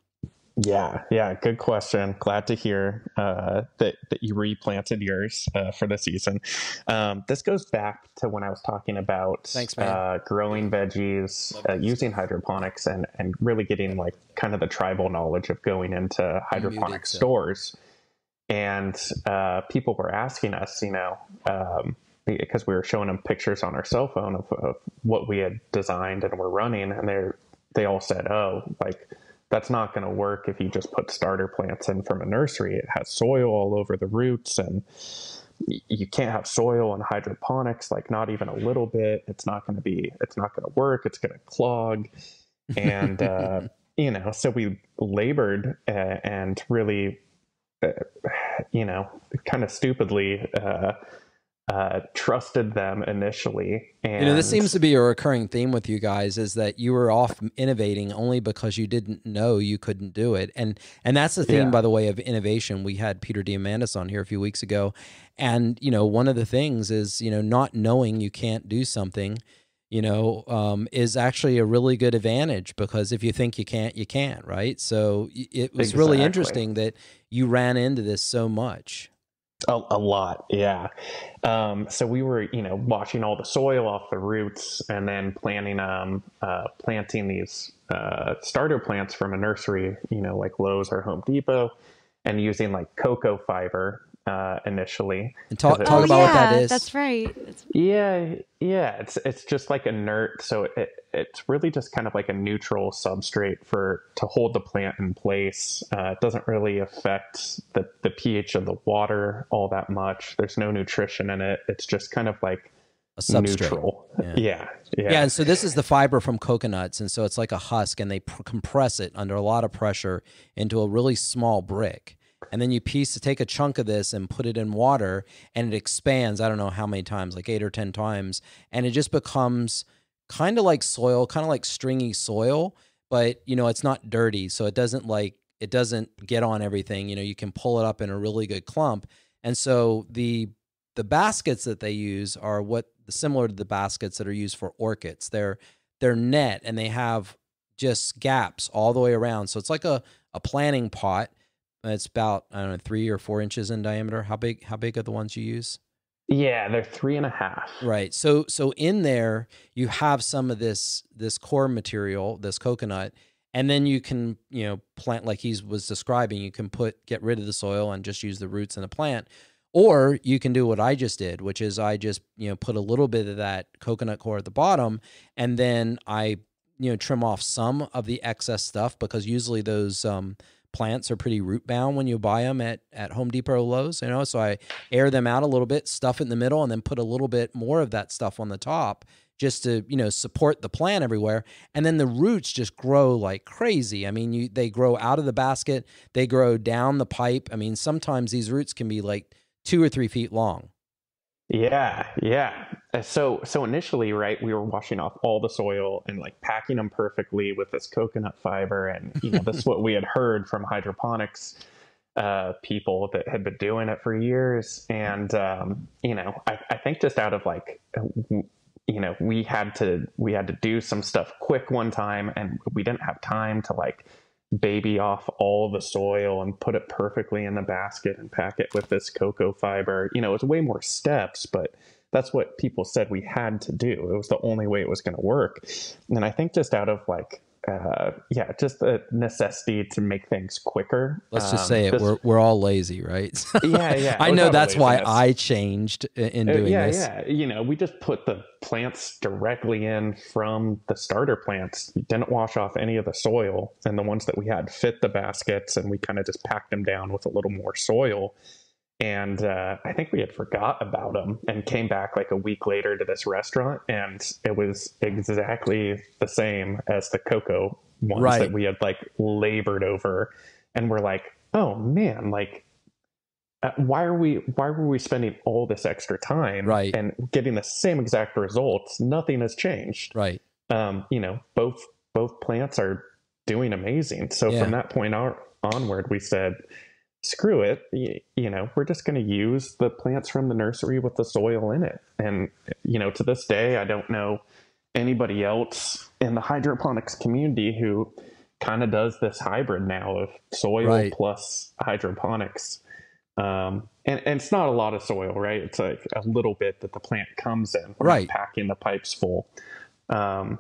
Yeah, yeah, good question. Glad to hear uh, that that you replanted yours uh, for the season. Um, this goes back to when I was talking about Thanks, uh, growing veggies uh, using hydroponics and and really getting like kind of the tribal knowledge of going into hydroponic stores. And uh, people were asking us, you know, um, because we were showing them pictures on our cell phone of, of what we had designed and were running, and they they all said, "Oh, like." that's not going to work if you just put starter plants in from a nursery. It has soil all over the roots and you can't have soil in hydroponics, like not even a little bit. It's not going to be, it's not going to work. It's going to clog. And, uh, you know, so we labored uh, and really, you know, kind of stupidly, uh, uh, trusted them initially. And you know, this seems to be a recurring theme with you guys is that you were off innovating only because you didn't know you couldn't do it. And and that's the theme, yeah. by the way, of innovation. We had Peter Diamandis on here a few weeks ago, and you know, one of the things is you know not knowing you can't do something. You know, um, is actually a really good advantage because if you think you can't, you can't, right? So it was exactly. really interesting that you ran into this so much. A, a, lot, yeah. Um, so we were, you know, washing all the soil off the roots and then planting, um, uh, planting these uh, starter plants from a nursery, you know, like Lowe's or Home Depot, and using like cocoa fiber uh, initially. And talk, talk oh, about yeah, what that is. That's right. Yeah, yeah. It's it's just like inert, so it, it's really just kind of like a neutral substrate for to hold the plant in place. Uh, it doesn't really affect the the pH of the water all that much. There's no nutrition in it. It's just kind of like a substrate. Neutral. Yeah. yeah. yeah. Yeah. And so this is the fiber from coconuts. And so it's like a husk and they pr- compress it under a lot of pressure into a really small brick and then you piece to take a chunk of this and put it in water and it expands i don't know how many times like eight or ten times and it just becomes kind of like soil kind of like stringy soil but you know it's not dirty so it doesn't like it doesn't get on everything you know you can pull it up in a really good clump and so the the baskets that they use are what similar to the baskets that are used for orchids. They're they're net and they have just gaps all the way around. So it's like a a planting pot. It's about I don't know three or four inches in diameter. How big? How big are the ones you use? Yeah, they're three and a half. Right. So so in there you have some of this this coir material, this coconut, and then you can you know plant like he was describing. You can put get rid of the soil and just use the roots in the plant. Or you can do what I just did, which is I just you know put a little bit of that coconut coir at the bottom, and then I you know trim off some of the excess stuff because usually those um, plants are pretty root bound when you buy them at, at Home Depot or Lowe's, you know. So I air them out a little bit, stuff in the middle, and then put a little bit more of that stuff on the top just to, you know, support the plant everywhere. And then the roots just grow like crazy. I mean, you they grow out of the basket, they grow down the pipe. I mean, sometimes these roots can be like two or three feet long. Yeah, yeah. Uh, so so initially, right, we were washing off all the soil and like packing them perfectly with this coconut fiber, and you know this is what we had heard from hydroponics uh, people that had been doing it for years, and um, you know I, I think just out of like you know we had to we had to do some stuff quick one time, and we didn't have time to like baby off all the soil and put it perfectly in the basket and pack it with this cocoa fiber. You know, it's way more steps, but that's what people said we had to do. It was the only way it was going to work. And I think just out of like uh, yeah, just the necessity to make things quicker. Let's just um, say it. This, we're we're all lazy, right? yeah, yeah. I know that's why I changed in uh, doing uh, yeah, this. Yeah, You know, we just put the plants directly in from the starter plants. We didn't wash off any of the soil, and the ones that we had fit the baskets, and we kind of just packed them down with a little more soil and uh, I think we had forgot about them and came back like a week later to this restaurant, and it was exactly the same as the cocoa ones right. that we had like labored over, and we're like, oh man, like. Uh, why are we why were we spending all this extra time right. and getting the same exact results nothing has changed right um, you know both both plants are doing amazing so yeah. from that point on, onward we said screw it you, know we're just going to use the plants from the nursery with the soil in it. And you know to this day i don't know anybody else in the hydroponics community who kind of does this hybrid now of soil right. plus hydroponics. Um, and, and it's not a lot of soil right? It's like a little bit that the plant comes in right. packing the pipes full. Um,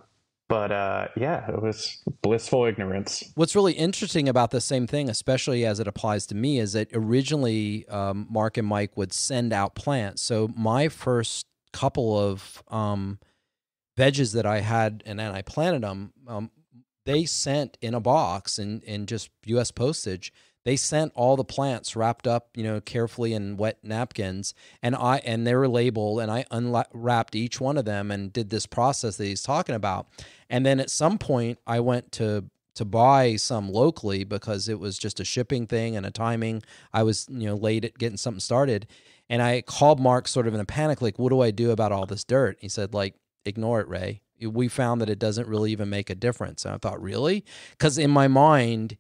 but uh, yeah, it was blissful ignorance. What's really interesting about the same thing, especially as it applies to me, is that originally um, Mark and Mike would send out plants. So my first couple of um, veggies that I had, and then I planted them, um, they sent in a box and in just U.S. postage they sent all the plants wrapped up, you know, carefully in wet napkins, and I and they were labeled, and I unwrapped each one of them and did this process that he's talking about. And then at some point, I went to to buy some locally because it was just a shipping thing and a timing. I was, you know, late at getting something started, and I called Mark sort of in a panic, like, "What do I do about all this dirt?" He said, "Like, ignore it, Ray. We found that it doesn't really even make a difference." And I thought, really? Because in my mind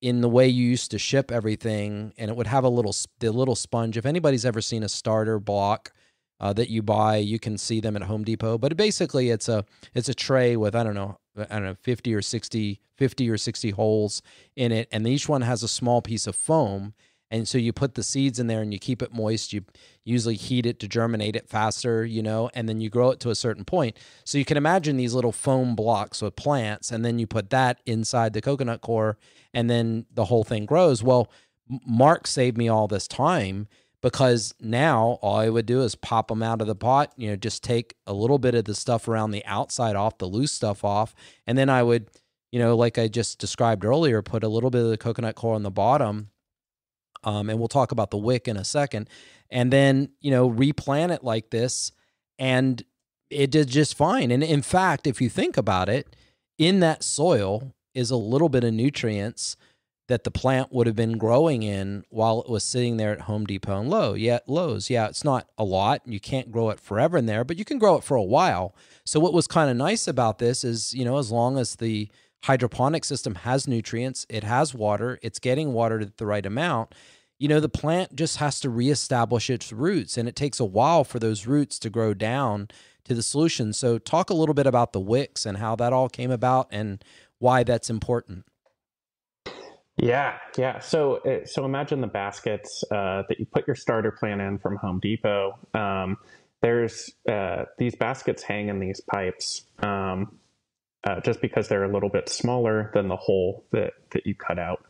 in the way you used to ship everything, and it would have a little the little sponge. If anybody's ever seen a starter block uh, that you buy, you can see them at Home Depot. But basically, it's a it's a tray with I don't know I don't know 50 or 60 50 or 60 holes in it, and each one has a small piece of foam. And so you put the seeds in there and you keep it moist. You usually heat it to germinate it faster, you know, and then you grow it to a certain point. So you can imagine these little foam blocks with plants, and then you put that inside the coconut coir and then the whole thing grows. Well, Mark saved me all this time because now all I would do is pop them out of the pot, you know, just take a little bit of the stuff around the outside off, the loose stuff off, and then I would, you know, like I just described earlier, put a little bit of the coconut coir on the bottom. Um, and we'll talk about the wick in a second, and then you know replant it like this, and it did just fine. And in fact, if you think about it, in that soil, is a little bit of nutrients that the plant would have been growing in while it was sitting there at Home Depot and Low. Yeah, Lowe's. Yeah, it's not a lot. You can't grow it forever in there, but you can grow it for a while. So what was kind of nice about this is, you know, as long as the hydroponic system has nutrients, it has water, it's getting watered at the right amount, you know, the plant just has to reestablish its roots and it takes a while for those roots to grow down to the solution. So, talk a little bit about the wicks and how that all came about and why that's important. Yeah, yeah. So, uh, so imagine the baskets uh, that you put your starter plant in from Home Depot. Um, there's uh, these baskets hang in these pipes um, uh, just because they're a little bit smaller than the hole that that you cut out.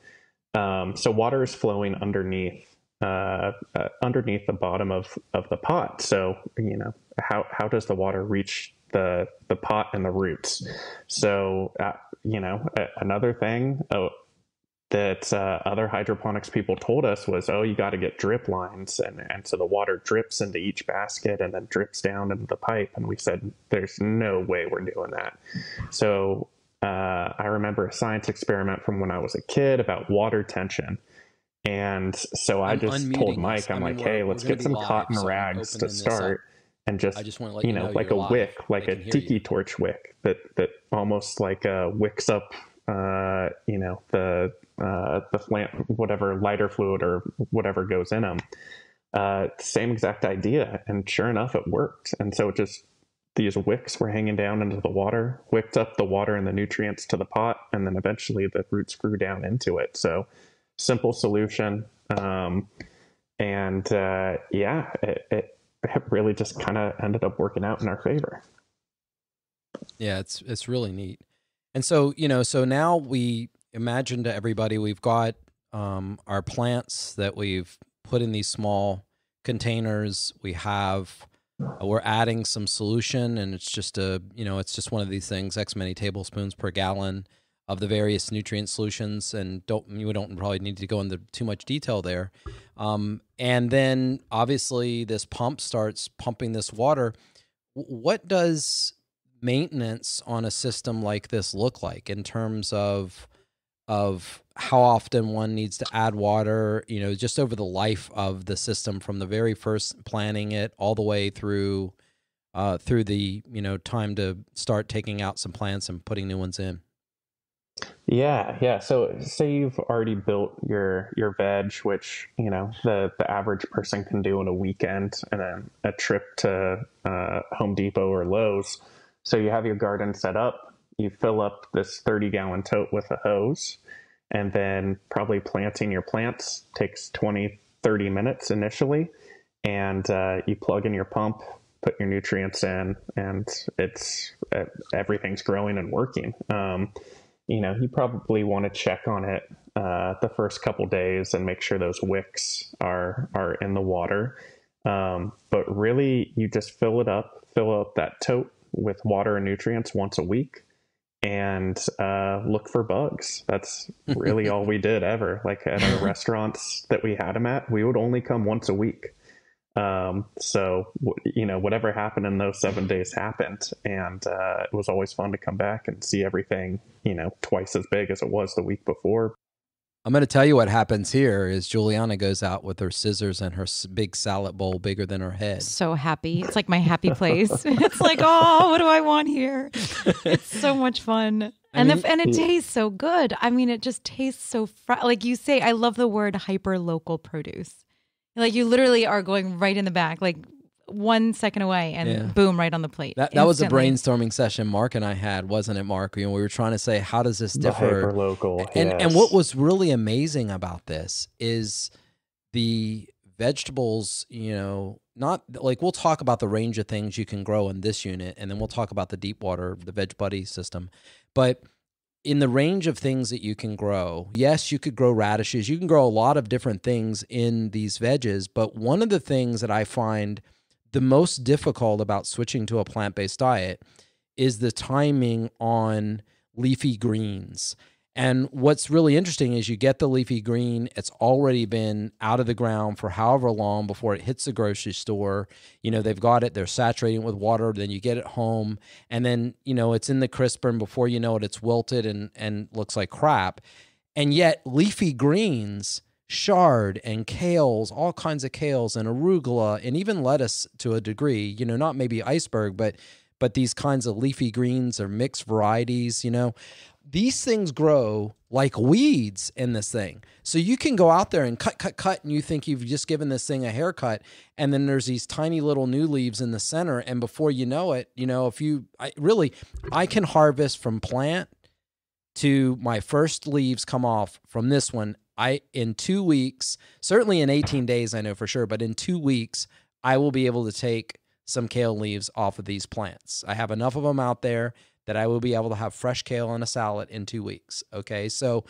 Um, so water is flowing underneath uh, uh, underneath the bottom of of the pot. So you know how how does the water reach the the pot and the roots? So you know another thing. Oh, that uh, other hydroponics people told us was, oh, you got to get drip lines. And, and so the water drips into each basket and then drips down into the pipe. And we said, there's no way we're doing that. So uh, I remember a science experiment from when I was a kid about water tension. And so I I'm just told Mike, I'm I mean, like, hey, let's get some live, cotton so rags to start. And just, I just want to let you, know, know like a live. wick, like a tiki you. torch wick that, that almost like uh, wicks up, uh, you know, the uh, the whatever lighter fluid or whatever goes in them. Uh, same exact idea, and sure enough, it worked. And so it just these wicks were hanging down into the water, wicked up the water and the nutrients to the pot, and then eventually the roots grew down into it. So simple solution, um, and uh, yeah, it, it, it really just kind of ended up working out in our favor. Yeah, it's it's really neat. And so, you know, so now we imagine to everybody we've got um, our plants that we've put in these small containers. We have uh, we're adding some solution, and it's just a you know it's just one of these things. X many tablespoons per gallon of the various nutrient solutions, and don't we don't probably need to go into too much detail there. Um, and then obviously this pump starts pumping this water. What does maintenance on a system like this look like in terms of of how often one needs to add water, you know, just over the life of the system from the very first planning it all the way through uh, through the, you know, time to start taking out some plants and putting new ones in. Yeah, yeah. So say you've already built your your veg, which you know the the average person can do in a weekend, and then a trip to uh, Home Depot or Lowe's. So you have your garden set up you fill up this 30 gallon tote with a hose and then probably planting your plants takes 20 30 minutes initially and uh, you plug in your pump put your nutrients in and it's everything's growing and working. Um, you know you probably want to check on it uh, the first couple days and make sure those wicks are are in the water. Um, but really you just fill it up fill up that tote with water and nutrients once a week and uh, look for bugs. That's really all we did ever. Like at our restaurants that we had them at, we would only come once a week. Um, so you know, whatever happened in those seven days happened, and uh, it was always fun to come back and see everything. You know, twice as big as it was the week before. I'm going to tell you what happens here is Julieanna goes out with her scissors and her big salad bowl bigger than her head. So happy. It's like my happy place. it's like, oh, what do I want here? It's so much fun. I and mean, the, and it tastes so good. I mean, it just tastes so fr- like you say. I love the word hyper local produce. Like you literally are going right in the back. Like one second away and yeah. boom, right on the plate. That, that was a brainstorming session Mark and I had, wasn't it, Mark? You know, we were trying to say, how does this differ? local. And, yes. and what was really amazing about this is the vegetables, you know, not like we'll talk about the range of things you can grow in this unit, and then we'll talk about the deep water, the Veg Buddy system. But in the range of things that you can grow, yes, you could grow radishes. You can grow a lot of different things in these veggies. But one of the things that I find – the most difficult about switching to a plant based diet is the timing on leafy greens. And what's really interesting is you get the leafy green, it's already been out of the ground for however long before it hits the grocery store. You know, they've got it, they're saturating it with water, then you get it home, and then, you know, it's in the crisper, and before you know it, it's wilted and, and looks like crap. And yet, leafy greens chard and kales, all kinds of kales and arugula and even lettuce to a degree, you know, not maybe iceberg, but but these kinds of leafy greens or mixed varieties, you know, these things grow like weeds in this thing. So you can go out there and cut, cut, cut, and you think you've just given this thing a haircut, and then there's these tiny little new leaves in the center, and before you know it, you know, if you I, really, I can harvest from plant to my first leaves come off from this one. I in two weeks, certainly in 18 days, I know for sure, but in two weeks, I will be able to take some kale leaves off of these plants. I have enough of them out there that I will be able to have fresh kale in a salad in two weeks. Okay. So,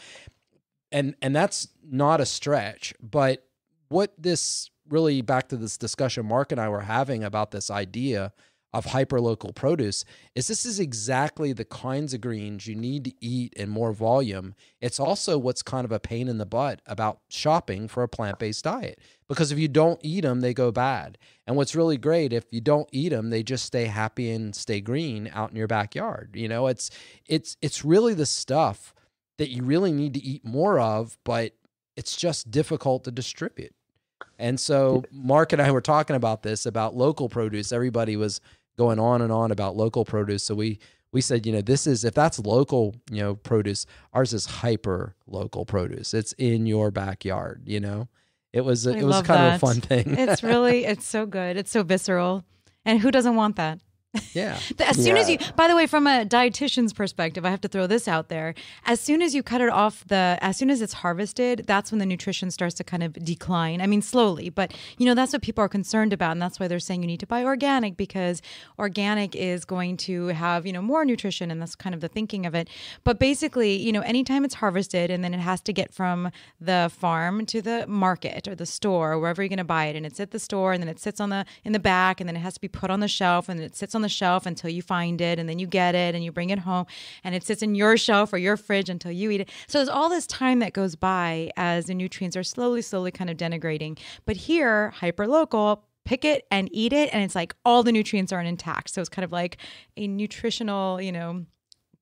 and, and that's not a stretch, but what this really back to this discussion Mark and I were having about this idea of hyperlocal produce is this is exactly the kinds of greens you need to eat in more volume. It's also what's kind of a pain in the butt about shopping for a plant-based diet because if you don't eat them, they go bad. And what's really great if you don't eat them, they just stay happy and stay green out in your backyard. You know, it's it's it's really the stuff that you really need to eat more of, but it's just difficult to distribute. And so Mark and I were talking about this about local produce. Everybody was going on and on about local produce. So we we said, you know, this is if that's local, you know, produce, ours is hyper local produce. It's in your backyard, you know. It was I it was kind that. of a fun thing. it's really it's so good. It's so visceral. And who doesn't want that? Yeah. As soon as you, by the way, from a dietitian's perspective, I have to throw this out there. As soon as you cut it off the, as soon as it's harvested, that's when the nutrition starts to kind of decline. I mean, slowly, but you know, that's what people are concerned about. And that's why they're saying you need to buy organic because organic is going to have, you know, more nutrition. And that's kind of the thinking of it. But basically, you know, anytime it's harvested and then it has to get from the farm to the market or the store, or wherever you're going to buy it. And it's at the store and then it sits on the, in the back and then it has to be put on the shelf and then it sits on the shelf until you find it and then you get it and you bring it home and it sits in your shelf or your fridge until you eat it. So there's all this time that goes by as the nutrients are slowly, slowly kind of denigrating. But here, hyper local, pick it and eat it and it's like all the nutrients are intact. So it's kind of like a nutritional, you know,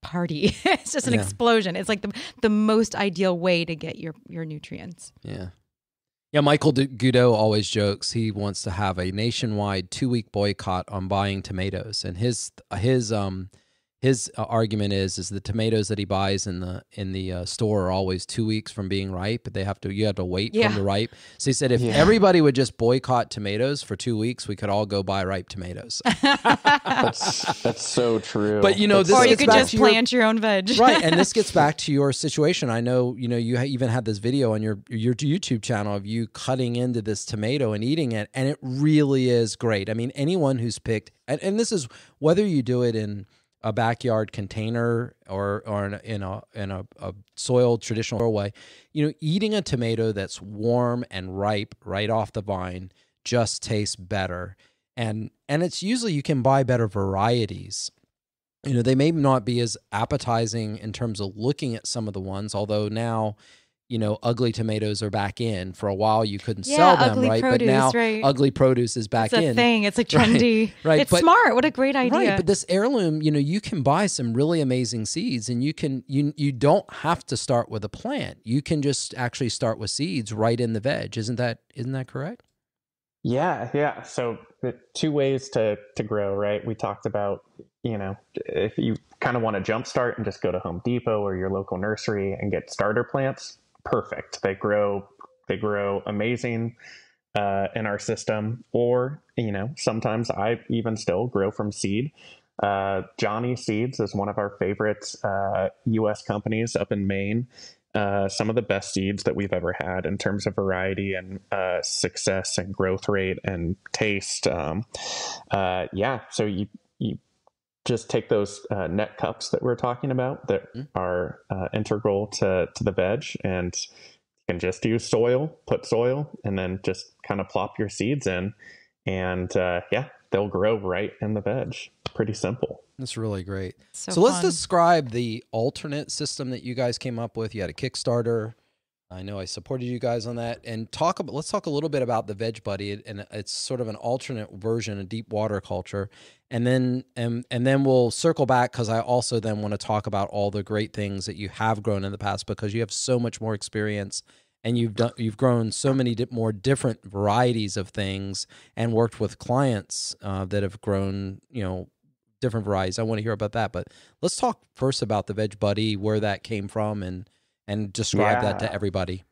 party. it's just an Yeah. explosion. It's like the the most ideal way to get your your nutrients. Yeah. Yeah, Michael Goudeau always jokes he wants to have a nationwide two week boycott on buying tomatoes, and his his um his uh, argument is is the tomatoes that he buys in the in the uh, store are always two weeks from being ripe. But they have to you have to wait Yeah. from the ripe. So he said if Yeah. everybody would just boycott tomatoes for two weeks, we could all go buy ripe tomatoes. That's that's so true. But, you know, That's this or you could just to your- plant your own veg. right and this gets back to your situation i know you know you ha- even had this video on your your youtube channel of you cutting into this tomato and eating it and it really is great i mean anyone who's picked and, and this is whether you do it in a backyard container or or in a in a, in a, a soiled traditional way you know eating a tomato that's warm and ripe right off the vine just tastes better. And and it's usually you can buy better varieties. You know they may not be as appetizing in terms of looking at some of the ones although now you know ugly tomatoes are back in for a while you couldn't Yeah, sell them ugly right but produce, now right. ugly produce is back in. It's a in thing. It's like Right, trendy. right, It's but- smart. What a great idea. Right, but this heirloom, you know, you can buy some really amazing seeds, and you can you you don't have to start with a plant. You can just actually start with seeds right in the veg. Isn't that isn't that correct? Yeah, yeah. So the two ways to to grow, right? We talked about, you know, if you kind of want to jumpstart and just go to Home Depot or your local nursery and get starter plants, perfect. They grow they grow amazing uh, in our system. Or, you know, sometimes I even still grow from seed. Uh, Johnny Seeds is one of our favorite uh, U.S. companies up in Maine. Uh, some of the best seeds that we've ever had in terms of variety and uh, success and growth rate and taste. Um, uh, yeah, so you you just take those uh, net cups that we're talking about that Mm. are uh, integral to to the veg, and you can just use soil, put soil, and then just kind of plop your seeds in, and uh, yeah, they'll grow right in the veg. Pretty simple. That's really great. so So, let's describe the alternate system that you guys came up with. You had a Kickstarter. I know I supported you guys on that, and talk about. Let's talk a little bit about the Veg Buddy, and it's sort of an alternate version of deep water culture, and then and and then we'll circle back because I also then want to talk about all the great things that you have grown in the past because you have so much more experience and you've done you've grown so many di- more different varieties of things and worked with clients uh, that have grown you know different varieties. I want to hear about that, but let's talk first about the Veg Buddy, where that came from, and and describe that to everybody.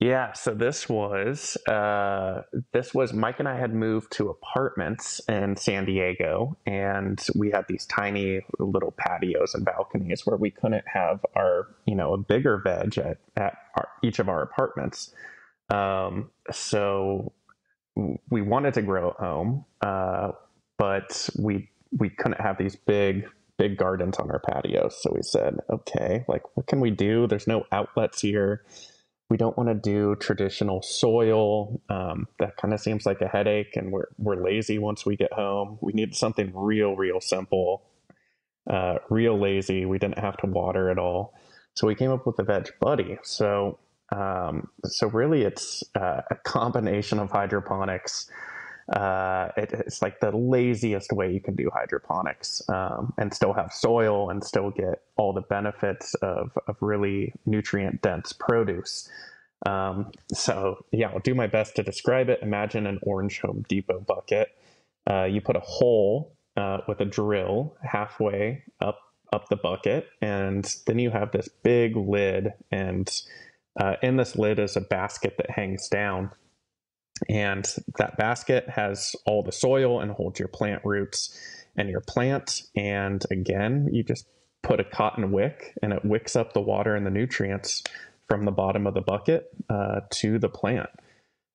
Yeah, so this was uh, this was Mike and I had moved to apartments in San Diego, and we had these tiny little patios and balconies where we couldn't have our you know a bigger veg at at our, each of our apartments. Um, so we wanted to grow at home, uh, but we we couldn't have these big big gardens on our patios. So we said, okay, like what can we do? There's no outlets here we don't want to do traditional soil. Um, that kind of seems like a headache, and we're we're lazy once we get home. We need something real, real simple, uh, real lazy. We didn't have to water at all, so we came up with the Veg Buddy. So um, so really, it's uh, a combination of hydroponics. Uh, it, it's like the laziest way you can do hydroponics um, and still have soil and still get all the benefits of, of really nutrient dense produce. Um, so, yeah, I'll do my best to describe it. Imagine an orange Home Depot bucket. Uh, you put a hole uh, with a drill halfway up up the bucket, and then you have this big lid, and uh, in this lid is a basket that hangs down and that basket has all the soil and holds your plant roots and your plant. And again you just put a cotton wick and it wicks up the water and the nutrients from the bottom of the bucket uh, to the plant.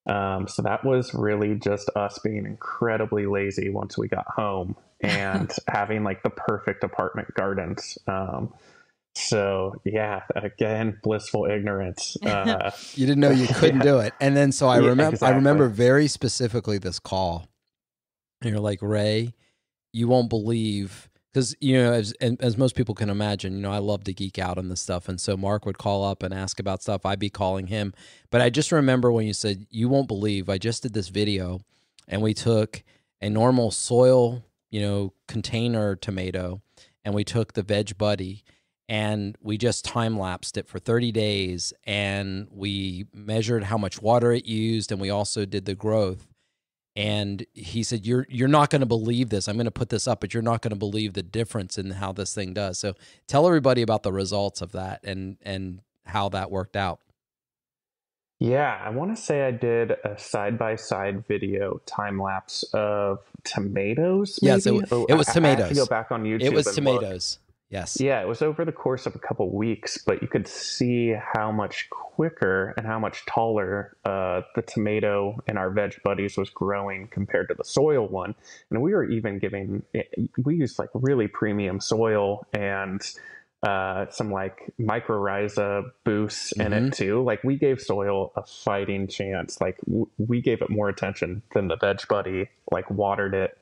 Um, so that was really just us being incredibly lazy once we got home and having like the perfect apartment gardens um, so yeah again blissful ignorance uh, You didn't know you couldn't Yeah. do it, and then so I Yeah, remember. I remember very specifically this call. And you're like Ray, you won't believe because you know as as most people can imagine, you know I love to geek out on this stuff, and so Mark would call up and ask about stuff. I'd be calling him, but I just remember when you said you won't believe. I just did this video, and we took a normal soil, you know, container tomato, and we took the Veg Buddy and we just time lapsed it for 30 days and we measured how much water it used and we also did the growth and he said you're you're not going to believe this i'm going to put this up but you're not going to believe the difference in how this thing does so tell everybody about the results of that and and how that worked out Yeah, I want to say I did a side by side video time lapse of tomatoes. Yes, it maybe? wa- Oh, it was I- I have to tomatoes. go back on YouTube. it was tomatoes look. Yes Yeah, it was over the course of a couple weeks, but you could see how much quicker and how much taller uh, the tomato in our veg buddies was growing compared to the soil one. And we were even giving we used like really premium soil and uh, some like mycorrhiza boosts in Mhm. it too. Like we gave soil a fighting chance. Like w- we gave it more attention than the veg buddy. Like watered it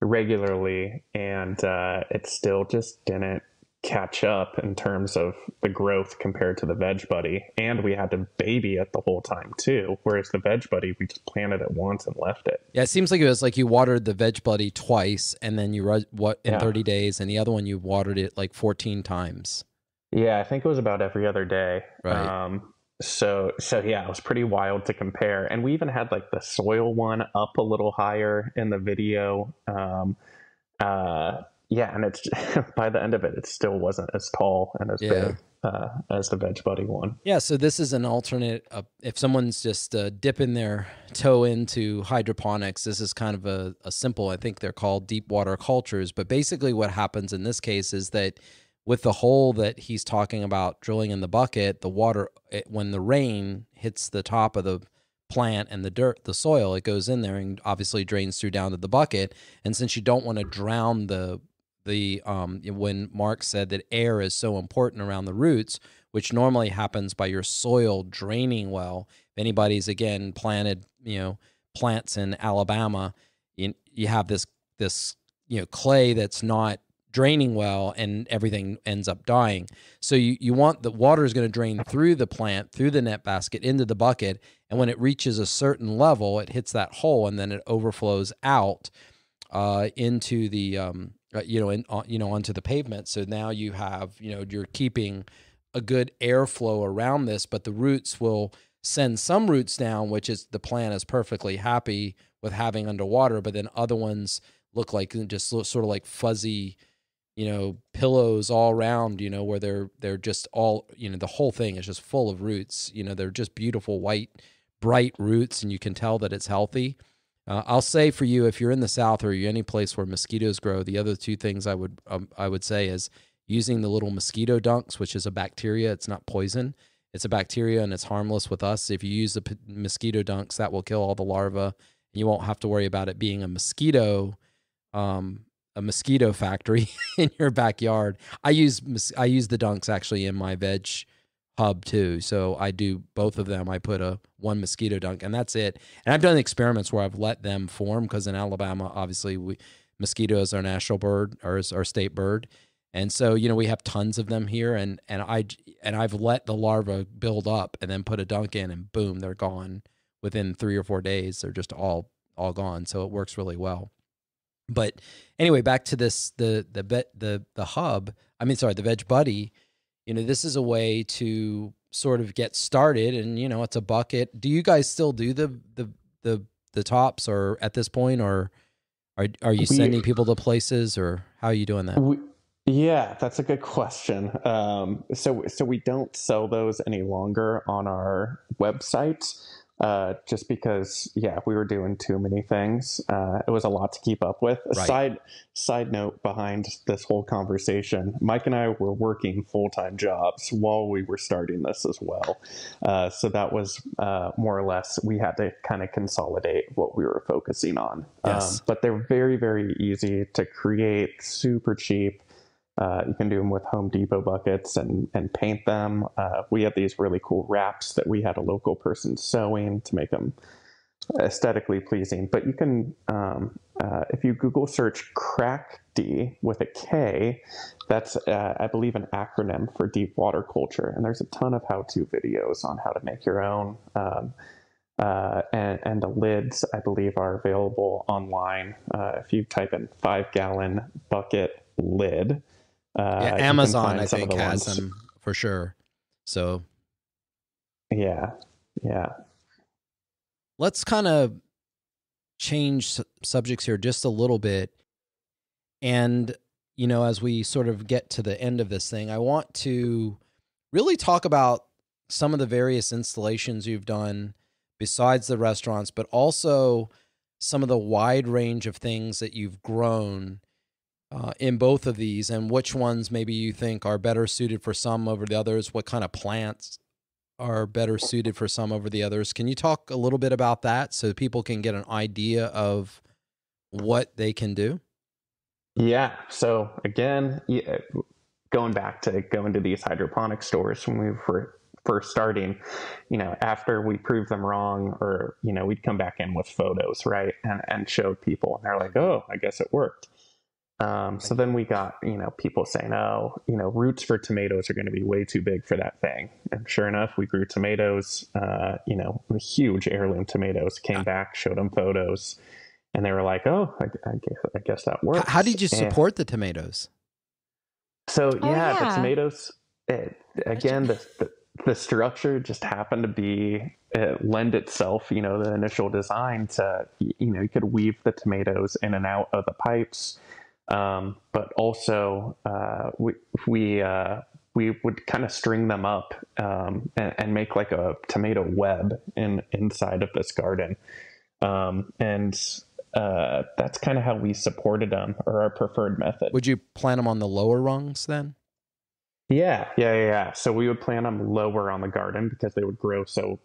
regularly, and uh, it still just didn't catch up in terms of the growth compared to the veg buddy. And we had to baby it the whole time too. Whereas the veg buddy, we just planted it once and left it. yeah it seems like it was like you watered the veg buddy twice and then you what in Yeah. 30 days and the other one you watered it like 14 times Yeah, I think it was about every other day. Right. Um, so so yeah, it was pretty wild to compare. And we even had like the soil one up a little higher in the video. Um, uh, yeah, and it's by the end of it, it still wasn't as tall and as Yeah. big uh, as the Veg Buddy one. Yeah, so this is an alternate. Uh, if someone's just uh, dipping their toe into hydroponics, this is kind of a, a simple, I think they're called deep water cultures. But basically, what happens in this case is that with the hole that he's talking about drilling in the bucket, the water, it, when the rain hits the top of the plant and the dirt, the soil, it goes in there and obviously drains through down to the bucket. And since you don't want to drown the the um when Mark said that air is so important around the roots, which normally happens by your soil draining well. If anybody's again planted, you know, plants in Alabama, you, you have this this you know clay that's not draining well and everything ends up dying. So you, you want the water is going to drain through the plant, through the net basket, into the bucket. And when it reaches a certain level, it hits that hole and then it overflows out uh, into the, um, uh, you know, in, uh, you know, onto the pavement. So now you have, you know, you're keeping a good airflow around this, but the roots will send some roots down, which is the plant is perfectly happy with having underwater, but then other ones look like just sort of like fuzzy you know pillows all around you know where they're they're just all you know the whole thing is just full of roots. You know they're just beautiful white bright roots and you can tell that it's healthy. Uh, i'll say for you if you're in the south or you're any place where mosquitoes grow the other two things i would um, i would say is using the little mosquito dunks which is a bacteria it's not poison. It's a bacteria and it's harmless with us. If you use the mosquito dunks that will kill all the larvae. And you won't have to worry about it being a mosquito um, a mosquito factory in your backyard. I use I use the dunks actually in my veg hub too. So I do both of them. I put a one mosquito dunk and that's it. And I've done experiments where I've let them form because in Alabama, obviously we mosquito is our national bird or is our state bird. And so, you know, we have tons of them here and and I and I've let the larva build up and then put a dunk in and boom, they're gone within 3 or 4 days. They're just all all gone. So it works really well. But anyway, back to this the the the the hub. I mean, sorry, the Veg Buddy. You know, this is a way to sort of get started, and you know, it's a bucket. Do you guys still do the the the the tops, or at this point, or are are you sending people to places, or how are you doing that? We, yeah, that's a good question. Um, so so we don't sell those any longer on our website uh, just because yeah we were doing too many things uh, it was a lot to keep up with a right. side side note behind this whole conversation mike and i were working full-time jobs while we were starting this as well uh, so that was uh, more or less we had to kind of consolidate what we were focusing on yes. Um, but they're very very easy to create super cheap uh, you can do them with Home Depot buckets and, and paint them. Uh, we have these really cool wraps that we had a local person sewing to make them aesthetically pleasing. But you can, um, uh, if you Google search Kratky with a K, that's, uh, I believe, an acronym for deep water culture. And there's a ton of how to videos on how to make your own. Um, uh, and, and, the lids, I believe, are available online. Uh, if you type in five gallon bucket lid, uh, yeah, Amazon, I think, has ones. them for sure. So, yeah, yeah. Let's kind of change subjects here just a little bit. And, you know, as we sort of get to the end of this thing, I want to really talk about some of the various installations you've done besides the restaurants, but also some of the wide range of things that you've grown uh, in both of these and which ones maybe you think are better suited for some over the others? What kind of plants are better suited for some over the others? Can you talk a little bit about that so people can get an idea of what they can do? Yeah so again yeah, going back to going to these hydroponic stores when we were first starting you know after we proved them wrong or you know we'd come back in with photos right and and showed people and they're like oh i guess it worked um, so then we got, you know, people saying, oh, you know, roots for tomatoes are going to be way too big for that thing. And sure enough, we grew tomatoes, uh, you know, huge heirloom tomatoes, came back, showed them photos, and they were like, oh, I, I, guess, I guess, that works. How did you support and, the tomatoes? So, yeah, oh, yeah. the tomatoes, it, again, the, the, the, structure just happened to be, it lend itself, you know, the initial design to, you know, you could weave the tomatoes in and out of the pipes um, but also uh, we we uh, we would kind of string them up um, and, and, make like a tomato web in inside of this garden, um, and uh, that's kind of how we supported them or our preferred method. Would you plant them on the lower rungs then? Yeah, yeah, yeah. So we would plant them lower on the garden because they would grow so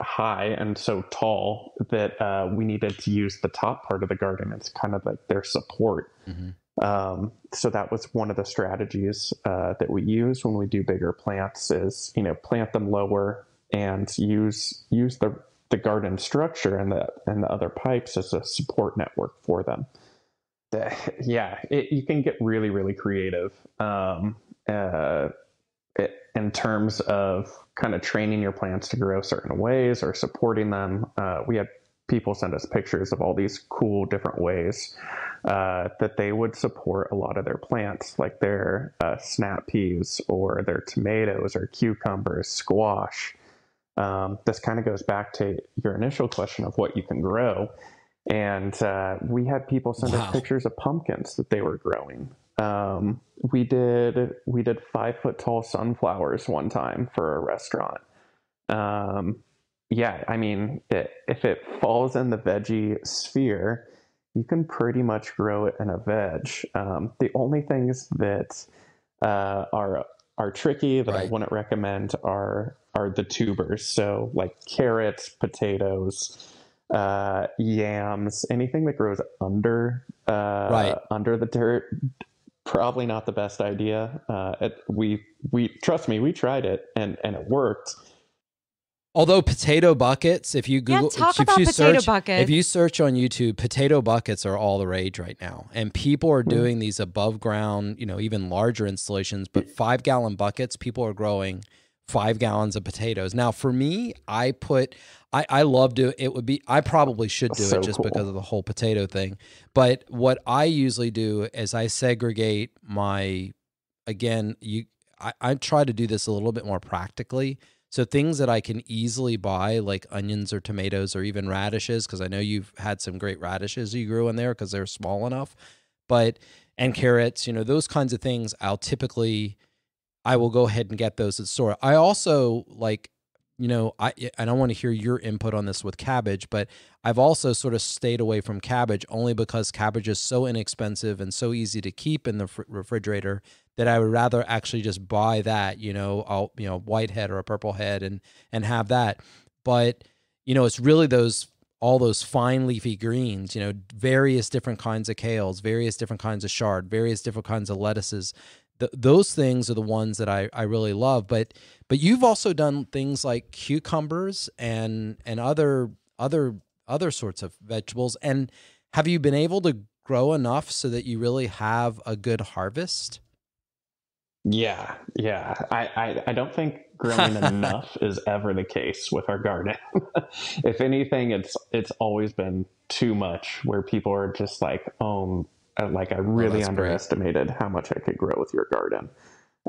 high and so tall that uh, we needed to use the top part of the garden as kind of like their support. Mm-hmm. Um, so that was one of the strategies uh, that we use when we do bigger plants is you know plant them lower and use use the the garden structure and the and the other pipes as a support network for them. The, yeah, it, you can get really really creative um, uh, it, in terms of kind of training your plants to grow certain ways or supporting them. Uh, we had people send us pictures of all these cool different ways uh, that they would support a lot of their plants, like their uh, snap peas or their tomatoes or cucumbers, squash. Um, this kind of goes back to your initial question of what you can grow. and uh, we had people send Wow. us pictures of pumpkins that they were growing. Um, we did we did five foot tall sunflowers one time for a restaurant. Um, yeah, I mean, it, if it falls in the veggie sphere, you can pretty much grow it in a veg. Um, the only things that uh, are are tricky that I wouldn't recommend are are the tubers. So like carrots, potatoes, uh, yams, anything that grows under uh, Right. under the dirt. Probably not the best idea. Uh, it, we we trust me, we tried it and and it worked. Although potato buckets, if you Google, talk if about you potato search, buckets. if you search on YouTube, potato buckets are all the rage right now, and people are doing these above ground, you know, even larger installations. But five gallon buckets, people are growing five gallons of potatoes. Now, for me, I put, I I love to. It would be, I probably should do So it just cool. because of the whole potato thing. But what I usually do is I segregate my, again, you, I, I try to do this a little bit more practically. So things that I can easily buy, like onions or tomatoes or even radishes, because I know you've had some great radishes you grew in there because they're small enough. But and carrots, you know, those kinds of things, I'll typically I will go ahead and get those at the store. I also like, you know, I I don't want to hear your input on this with cabbage, but I've also sort of stayed away from cabbage only because cabbage is so inexpensive and so easy to keep in the fr- refrigerator that I would rather actually just buy that, you know, I'll, you know, white head or a purple head and and have that. But, you know, it's really those all those fine leafy greens, you know, various different kinds of kales, various different kinds of chard, various different kinds of lettuces. Th- those things are the ones that I, I really love. But but you've also done things like cucumbers and and other other other sorts of vegetables. And have you been able to grow enough so that you really have a good harvest? Yeah, yeah. I, I, I don't think growing enough is ever the case with our garden. if anything, it's it's always been too much where people are just like, oh, uh, like I really that's great. underestimated how much I could grow with your garden.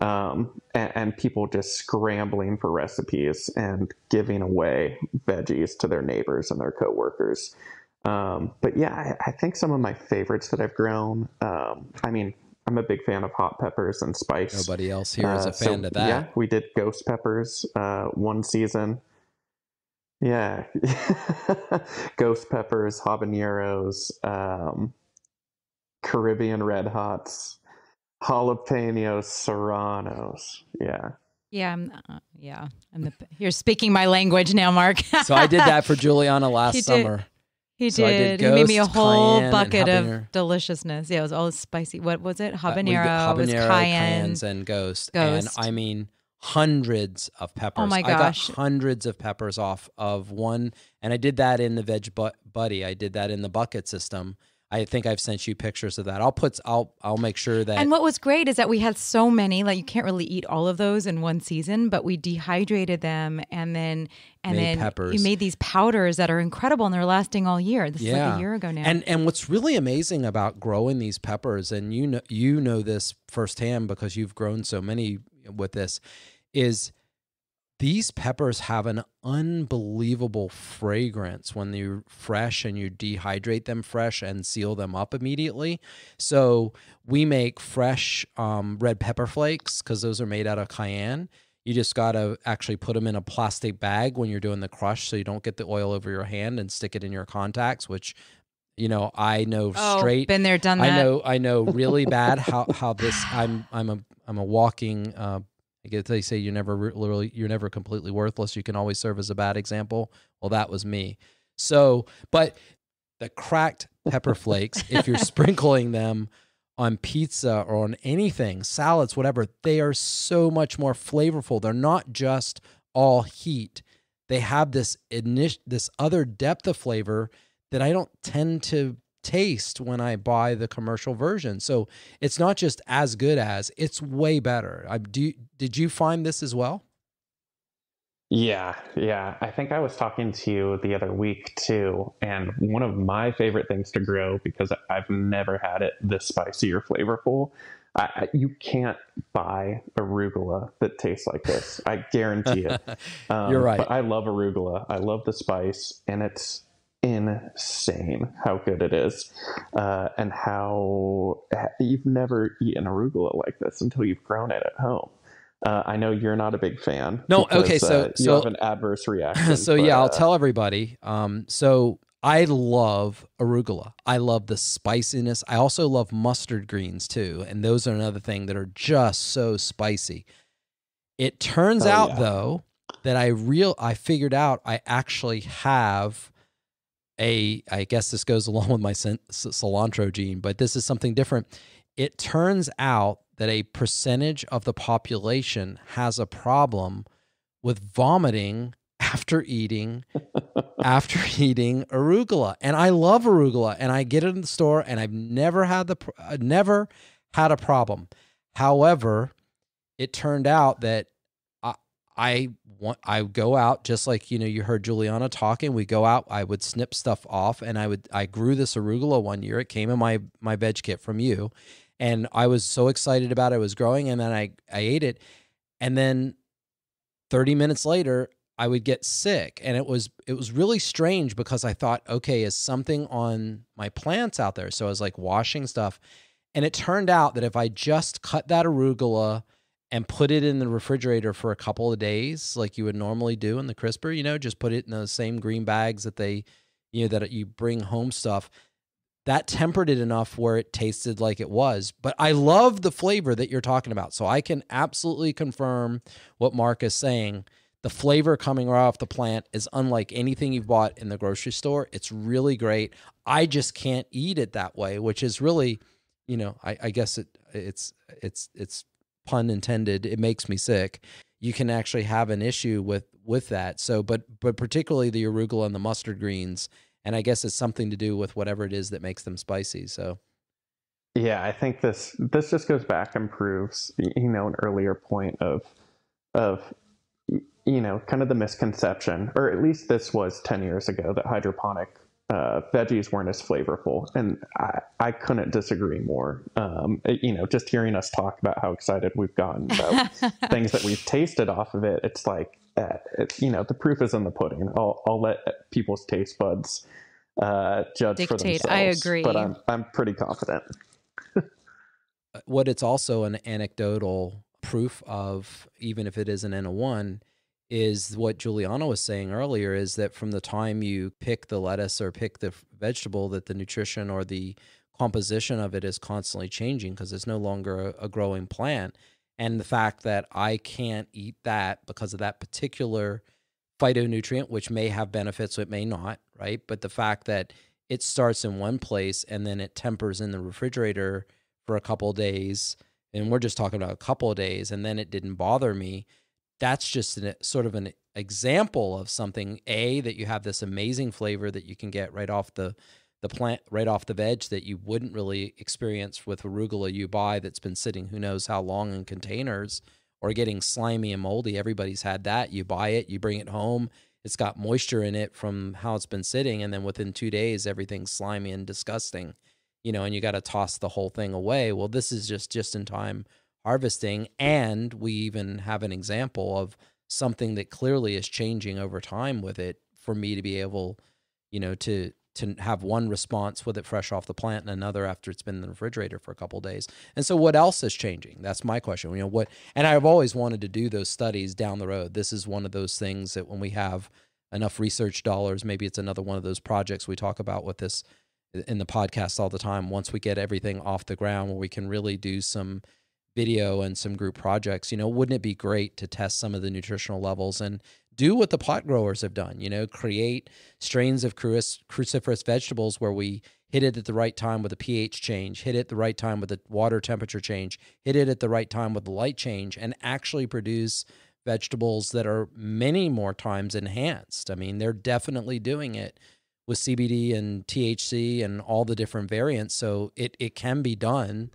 Um, and, and people just scrambling for recipes and giving away veggies to their neighbors and their coworkers. Um, but yeah, I, I think some of my favorites that I've grown. Um, I mean, I'm a big fan of hot peppers and spice. Nobody else here is Uh, a so, fan of that. Yeah, we did ghost peppers uh, one season. Yeah, ghost peppers, habaneros, um, Caribbean red hots, jalapenos, serranos. Yeah, Yeah, I'm, uh, yeah. I'm the, you're speaking my language now, Mark. So I did that for Julieanna last He did. He So did. did he made me a whole cayenne, bucket of deliciousness. Yeah, it was all spicy. What was it? Uh, Habanero, it was habanero, cayenne. and ghost. Ghost. And I mean hundreds of peppers. Oh my I got gosh. hundreds of peppers off of one, and I did that in the Veg bu- Buddy. I did that in the bucket system. I think I've sent you pictures of that. I'll put. I'll. I'll make sure that. And what was great is that we had so many, like you can't really eat all of those in one season, but we dehydrated them and then and then peppers. you made these powders that are incredible and they're lasting all year. This is like a year ago now. And and what's really amazing about growing these peppers, and you know you know this firsthand because you've grown so many with this, is these peppers have an unbelievable fragrance when they're fresh and you dehydrate them fresh and seal them up immediately. So we make fresh um, red pepper flakes because those are made out of cayenne. You just got to actually put them in a plastic bag when you're doing the crush so you don't get the oil over your hand and stick it in your contacts, which, you know, I know oh, straight. been there, done that. I know, I know really bad how, how this, I'm, I'm a, I'm a walking, uh, I guess they say you're never re- literally, you're never completely worthless. You can always serve as a bad example. Well, that was me. So, but the cracked pepper flakes, if you're sprinkling them on pizza or on anything, salads, whatever, they are so much more flavorful. They're not just all heat. They have this init- this other depth of flavor that I don't tend to taste when I buy the commercial version. So it's not just as good as, it's way better. I do did you find this as well? Yeah, yeah. I think I was talking to you the other week too, and one of my favorite things to grow because I've never had it this spicy or flavorful. I, I, you can't buy arugula that tastes like this. I guarantee it. Um, You're right. But I love arugula. I love the spice, and it's insane how good it is, uh, and how you've never eaten arugula like this until you've grown it at home. Uh, I know you're not a big fan. No, because, okay, so uh, you have an adverse reaction. so but, yeah, I'll uh, tell everybody. Um, so I love arugula. I love the spiciness. I also love mustard greens too, and those are another thing that are just so spicy. It turns Oh, out yeah. though that I real I figured out I actually have a I guess this goes along with my cilantro gene, but this is something different. It turns out that a percentage of the population has a problem with vomiting after eating after eating arugula. And I love arugula and I get it in the store and I've never had the uh, never had a problem. However, it turned out that I want I go out just like you know you heard Julieanna talking. We go out. I would snip stuff off, and I would I grew this arugula one year. It came in my my veg kit from you, and I was so excited about it. It was growing, and then I I ate it, and then thirty minutes later. I would get sick and it was it was really strange because I thought okay is something on my plants out there so I was like washing stuff and it turned out that if I just cut that arugula and put it in the refrigerator for a couple of days, like you would normally do in the crisper, you know, just put it in those same green bags that they, you know, that you bring home stuff. That tempered it enough where it tasted like it was. But I love the flavor that you're talking about. So I can absolutely confirm what Mark is saying. The flavor coming right off the plant is unlike anything you've bought in the grocery store. It's really great. I just can't eat it that way, which is really, you know, I, I guess it it's it's it's pun intended. It makes me sick. You can actually have an issue with with that. So, but but particularly the arugula and the mustard greens, and I guess it's something to do with whatever it is that makes them spicy. So, Yeah, I think this this just goes back and proves you know an earlier point of of you know kind of the misconception, or at least this was ten years ago that hydroponic uh, veggies weren't as flavorful, and I, I couldn't disagree more. Um, you know, just hearing us talk about how excited we've gotten about things that we've tasted off of it, it's like uh, it, you know the proof is in the pudding. I'll I'll let people's taste buds uh, judge for Dictate. themselves. I agree. but I'm I'm pretty confident. what it's also an anecdotal proof of, even if it isn't in a one, is what Julieanna was saying earlier is that from the time you pick the lettuce or pick the vegetable, that the nutrition or the composition of it is constantly changing because it's no longer a, growing plant. And the fact that I can't eat that because of that particular phytonutrient, which may have benefits, it may not, right? But the fact that it starts in one place and then it tempers in the refrigerator for a couple days, and we're just talking about a couple of days, and then it didn't bother me. That's just an, sort of an example of something a that you have this amazing flavor that you can get right off the the plant right off the veg that you wouldn't really experience with arugula you buy that's been sitting who knows how long in containers or getting slimy and moldy. Everybody's had that. You buy it you bring it home. It's got moisture in it from how it's been sitting and then within 2 days everything's slimy and disgusting you know and you got to toss the whole thing away. Well this is just just in time harvesting and we even have an example of something that clearly is changing over time with it for me to be able you know to to have one response with it fresh off the plant and another after it's been in the refrigerator for a couple days. And so what else is changing? That's my question. You know what and i've always wanted to do those studies down the road. This is one of those things that when we have enough research dollars maybe it's another one of those projects we talk about with this in the podcast all the time. Once we get everything off the ground where we can really do some video and some group projects you know wouldn't it be great to test some of the nutritional levels and do what the pot growers have done you know create strains of cruciferous vegetables where we hit it at the right time with a ph change hit it at the right time with a water temperature change hit it at the right time with the light change and actually produce vegetables that are many more times enhanced. I mean they're definitely doing it with cbd and thc and all the different variants so it, it can be done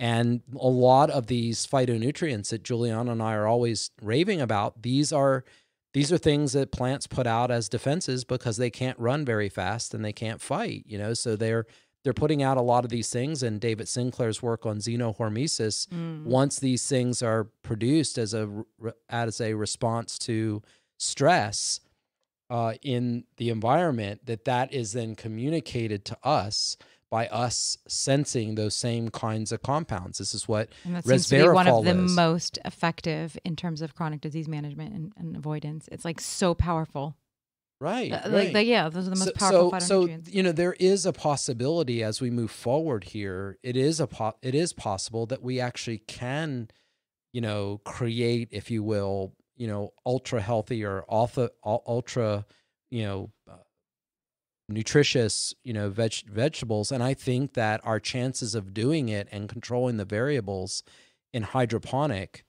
and a lot of these phytonutrients that Julieanna and I are always raving about, these are these are things that plants put out as defenses because they can't run very fast and they can't fight, you know. So they're they're putting out a lot of these things and David Sinclair's work on xenohormesis, Mm. once these things are produced as a as a response to stress, uh, in the environment that that is then communicated to us by us sensing those same kinds of compounds. This is what and that seems to be one of the is. most effective in terms of chronic disease management and, and avoidance. It's like so powerful. Right, Uh, right. Like, like, yeah, those are the most so, powerful so, phytonutrients. so you know there is a possibility as we move forward here. It is a po- it is possible that we actually can, you know, create, if you will, you know, ultra healthy or ultra ultra, you know, uh, nutritious, you know, veg- vegetables. And I think that our chances of doing it and controlling the variables in hydroponic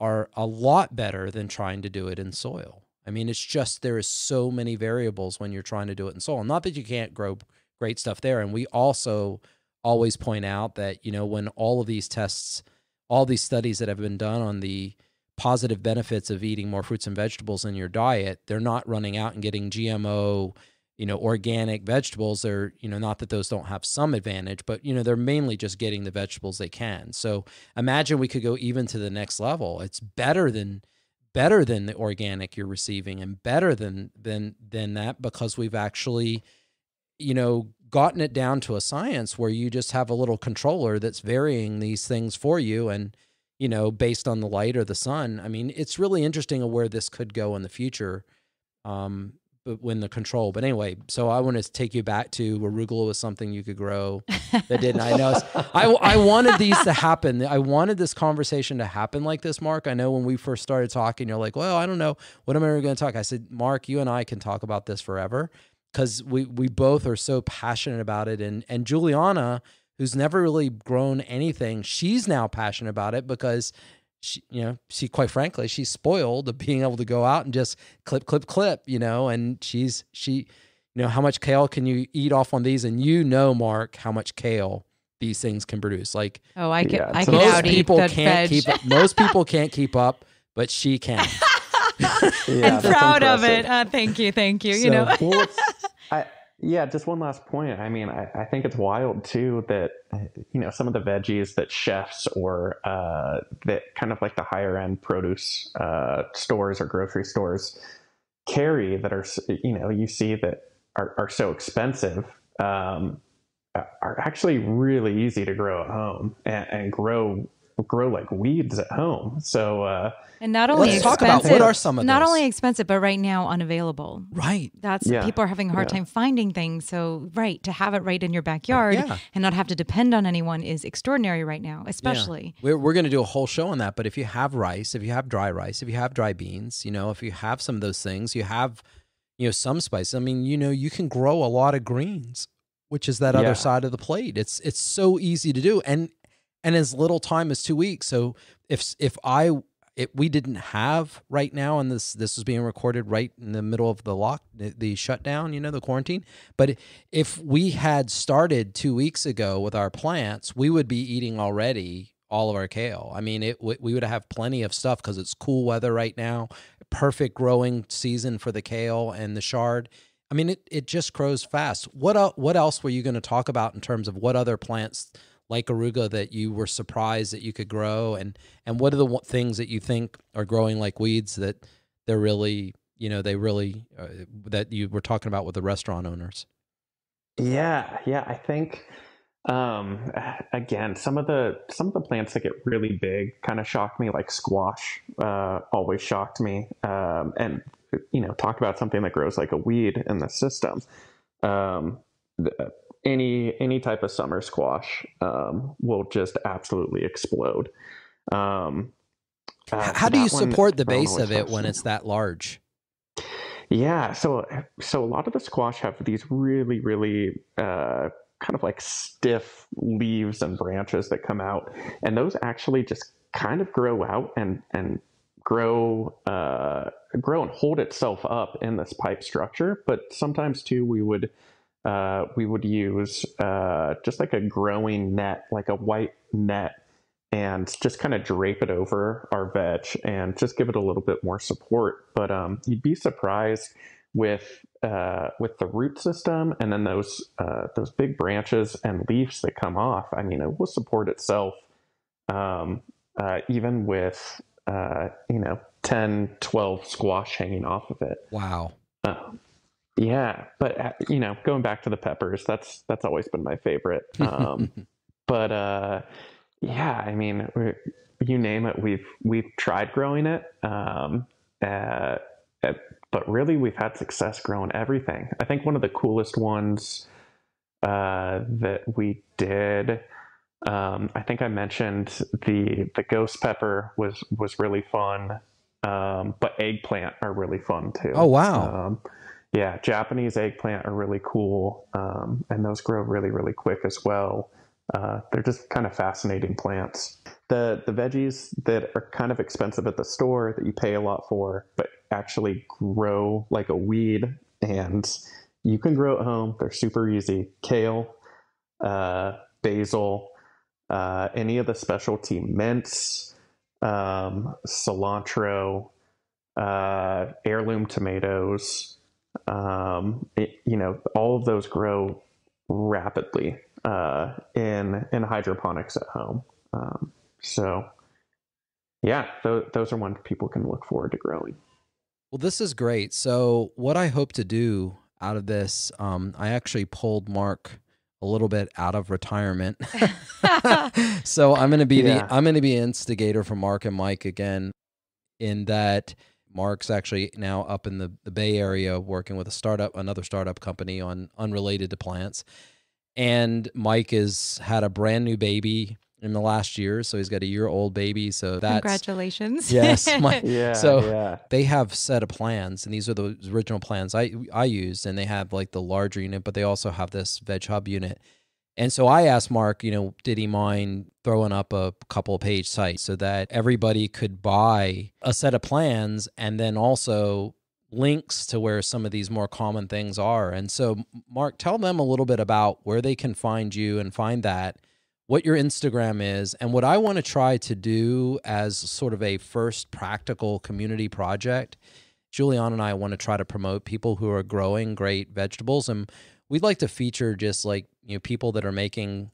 are a lot better than trying to do it in soil. I mean, it's just there is so many variables when you're trying to do it in soil. Not that you can't grow great stuff there. And we also always point out that, you know, when all of these tests, all these studies that have been done on the positive benefits of eating more fruits and vegetables in your diet, they're not running out and getting GMO, you know, organic vegetables. They're, you know, not that those don't have some advantage, but, you know, they're mainly just getting the vegetables they can. So imagine we could go even to the next level. It's better than, better than the organic you're receiving and better than than than that because we've actually you know gotten it down to a science where you just have a little controller that's varying these things for you and you know based on the light or the sun i mean it's really interesting of where this could go in the future um but when the control but anyway so i want to take you back to where arugula was something you could grow that didn't. I know I, I wanted these to happen. I wanted this conversation to happen like this mark. I know when we first started talking you're like well i don't know. What am i going to talk? I said mark you and i can talk about this forever because we we both are so passionate about it. And and Julieanna who's never really grown anything she's now passionate about it because she, you know, she quite frankly, she's spoiled of being able to go out and just clip, clip, clip, you know, and she's, she, you know, how much kale can you eat off on these? And you know, Mark, how much kale these things can produce. Like oh, I can, Yeah, I so can most out people that can't veg. keep up. Most people can't keep up, but she can. Yeah, I'm that's proud of it. Uh, thank you, thank you. So- you know, well, I, yeah, just one last point. I mean, I, I think it's wild too that you know some of the veggies that chefs or uh, that kind of like the higher end produce uh, stores or grocery stores carry that are you know you see that are, are so expensive um, are actually really easy to grow at home and, and grow grow like weeds at home. So uh, and not only Let's talk about what are some of not those? only expensive, but right now unavailable. right. That's Yeah. people are having a hard Yeah. time finding things. So right to have it right in your backyard Yeah. and not have to depend on anyone is extraordinary right now, especially. We're, we're going to do a whole show on that. But if you have rice, if you have dry rice, if you have dry beans, you know, if you have some of those things, you have, you know, some spices. I mean, you know, you can grow a lot of greens, which is that Yeah. other side of the plate. It's it's so easy to do, and and as little time as two weeks. So if if I it, we didn't have right now, and this this was being recorded right in the middle of the lock, the, shutdown, you know, the quarantine. But if we had started two weeks ago with our plants, we would be eating already all of our kale. I mean, it we we would have plenty of stuff because it's cool weather right now, perfect growing season for the kale and the chard. I mean, it it just grows fast. What what else were you going to talk about in terms of what other plants like aruga that you were surprised that you could grow, and and what are the things that you think are growing like weeds that they're really you know they really uh, that you were talking about with the restaurant owners. Yeah, yeah, I think um again some of the some of the plants that get really big kind of shocked me like squash uh always shocked me um and you know talk about something that grows like a weed in the system um any any type of summer squash um will just absolutely explode um uh, How do you that one, support the base of it when it's that large? yeah, so so a lot of the squash have these really really uh, kind of like stiff leaves and branches that come out, and those actually just kind of grow out and and grow uh, grow and hold itself up in this pipe structure. But sometimes too, we would uh, we would use uh, just like a growing net, like a white net and just kind of drape it over our veg and just give it a little bit more support. But um, you'd be surprised with uh, with the root system and then those uh, those big branches and leaves that come off. I mean, it will support itself um, uh, even with uh, you know 10, 12 squash hanging off of it. Wow. Uh, yeah, but uh, you know, going back to the peppers, that's that's always been my favorite. Um, but uh, yeah, I mean, you name it, we've we've tried growing it. Um, uh, but really, we've had success growing everything. I think one of the coolest ones uh, that we did. Um, I think I mentioned the the ghost pepper was was really fun, um, but eggplant are really fun too. Oh wow! Yeah, Japanese eggplant are really cool, um, and those grow really really quick as well. Uh, they're just kind of fascinating plants. The the veggies that are kind of expensive at the store that you pay a lot for, but actually grow like a weed and you can grow at home. They're super easy. Kale, uh, basil, uh, any of the specialty mints, um, cilantro, uh, heirloom tomatoes. Um, it, you know, all of those grow rapidly uh, in in hydroponics at home. Um, so, yeah, th- those are ones people can look forward to growing. Well, this is great. So, what I hope to do out of this, um, I actually pulled Mark a little bit out of retirement. so I'm going to be yeah. the I'm going to be instigator for Mark and Mike again in that Mark's actually now up in the, the Bay Area working with a startup another startup company on unrelated to plants. And Mike has had a brand new baby in the last year. So he's got a year old baby. So that's congratulations. Yes. My, yeah. So yeah. they have set of plans, and these are the original plans I I used, and they have like the larger unit, but they also have this Veg Hub unit. And so I asked Mark, you know, did he mind throwing up a couple page site so that everybody could buy a set of plans and then also links to where some of these more common things are. And so Mark, tell them a little bit about where they can find you and find that what your Instagram is, and what I want to try to do as sort of a first practical community project. Julieanna and I want to try to promote people who are growing great vegetables, and we'd like to feature just like you know people that are making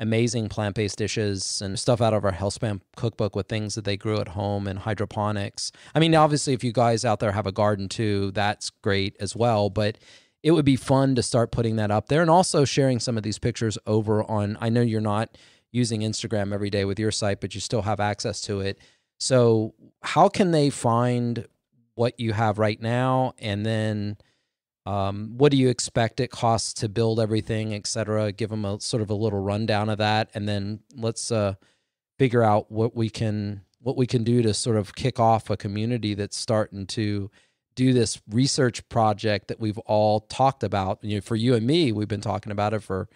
amazing plant-based dishes and stuff out of our healthspan cookbook with things that they grew at home and hydroponics. I mean, obviously, if you guys out there have a garden too, that's great as well. But it would be fun to start putting that up there and also sharing some of these pictures over on I know you're not using Instagram every day with your site but you still have access to it. So how can they find what you have right now and then um, what do you expect it costs to build everything, et cetera? Give them a sort of a little rundown of that, and then let's uh, figure out what we can what we can do to sort of kick off a community that's starting to do this research project that we've all talked about. You know, for you and me, we've been talking about it for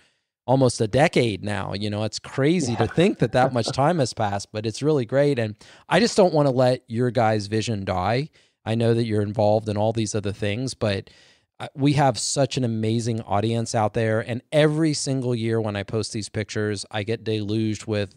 almost a decade now. You know, it's crazy yeah. to think that that much time has passed, but it's really great. And I just don't want to let your guys' vision die. I know that you're involved in all these other things, but we have such an amazing audience out there. And every single year when I post these pictures, I get deluged with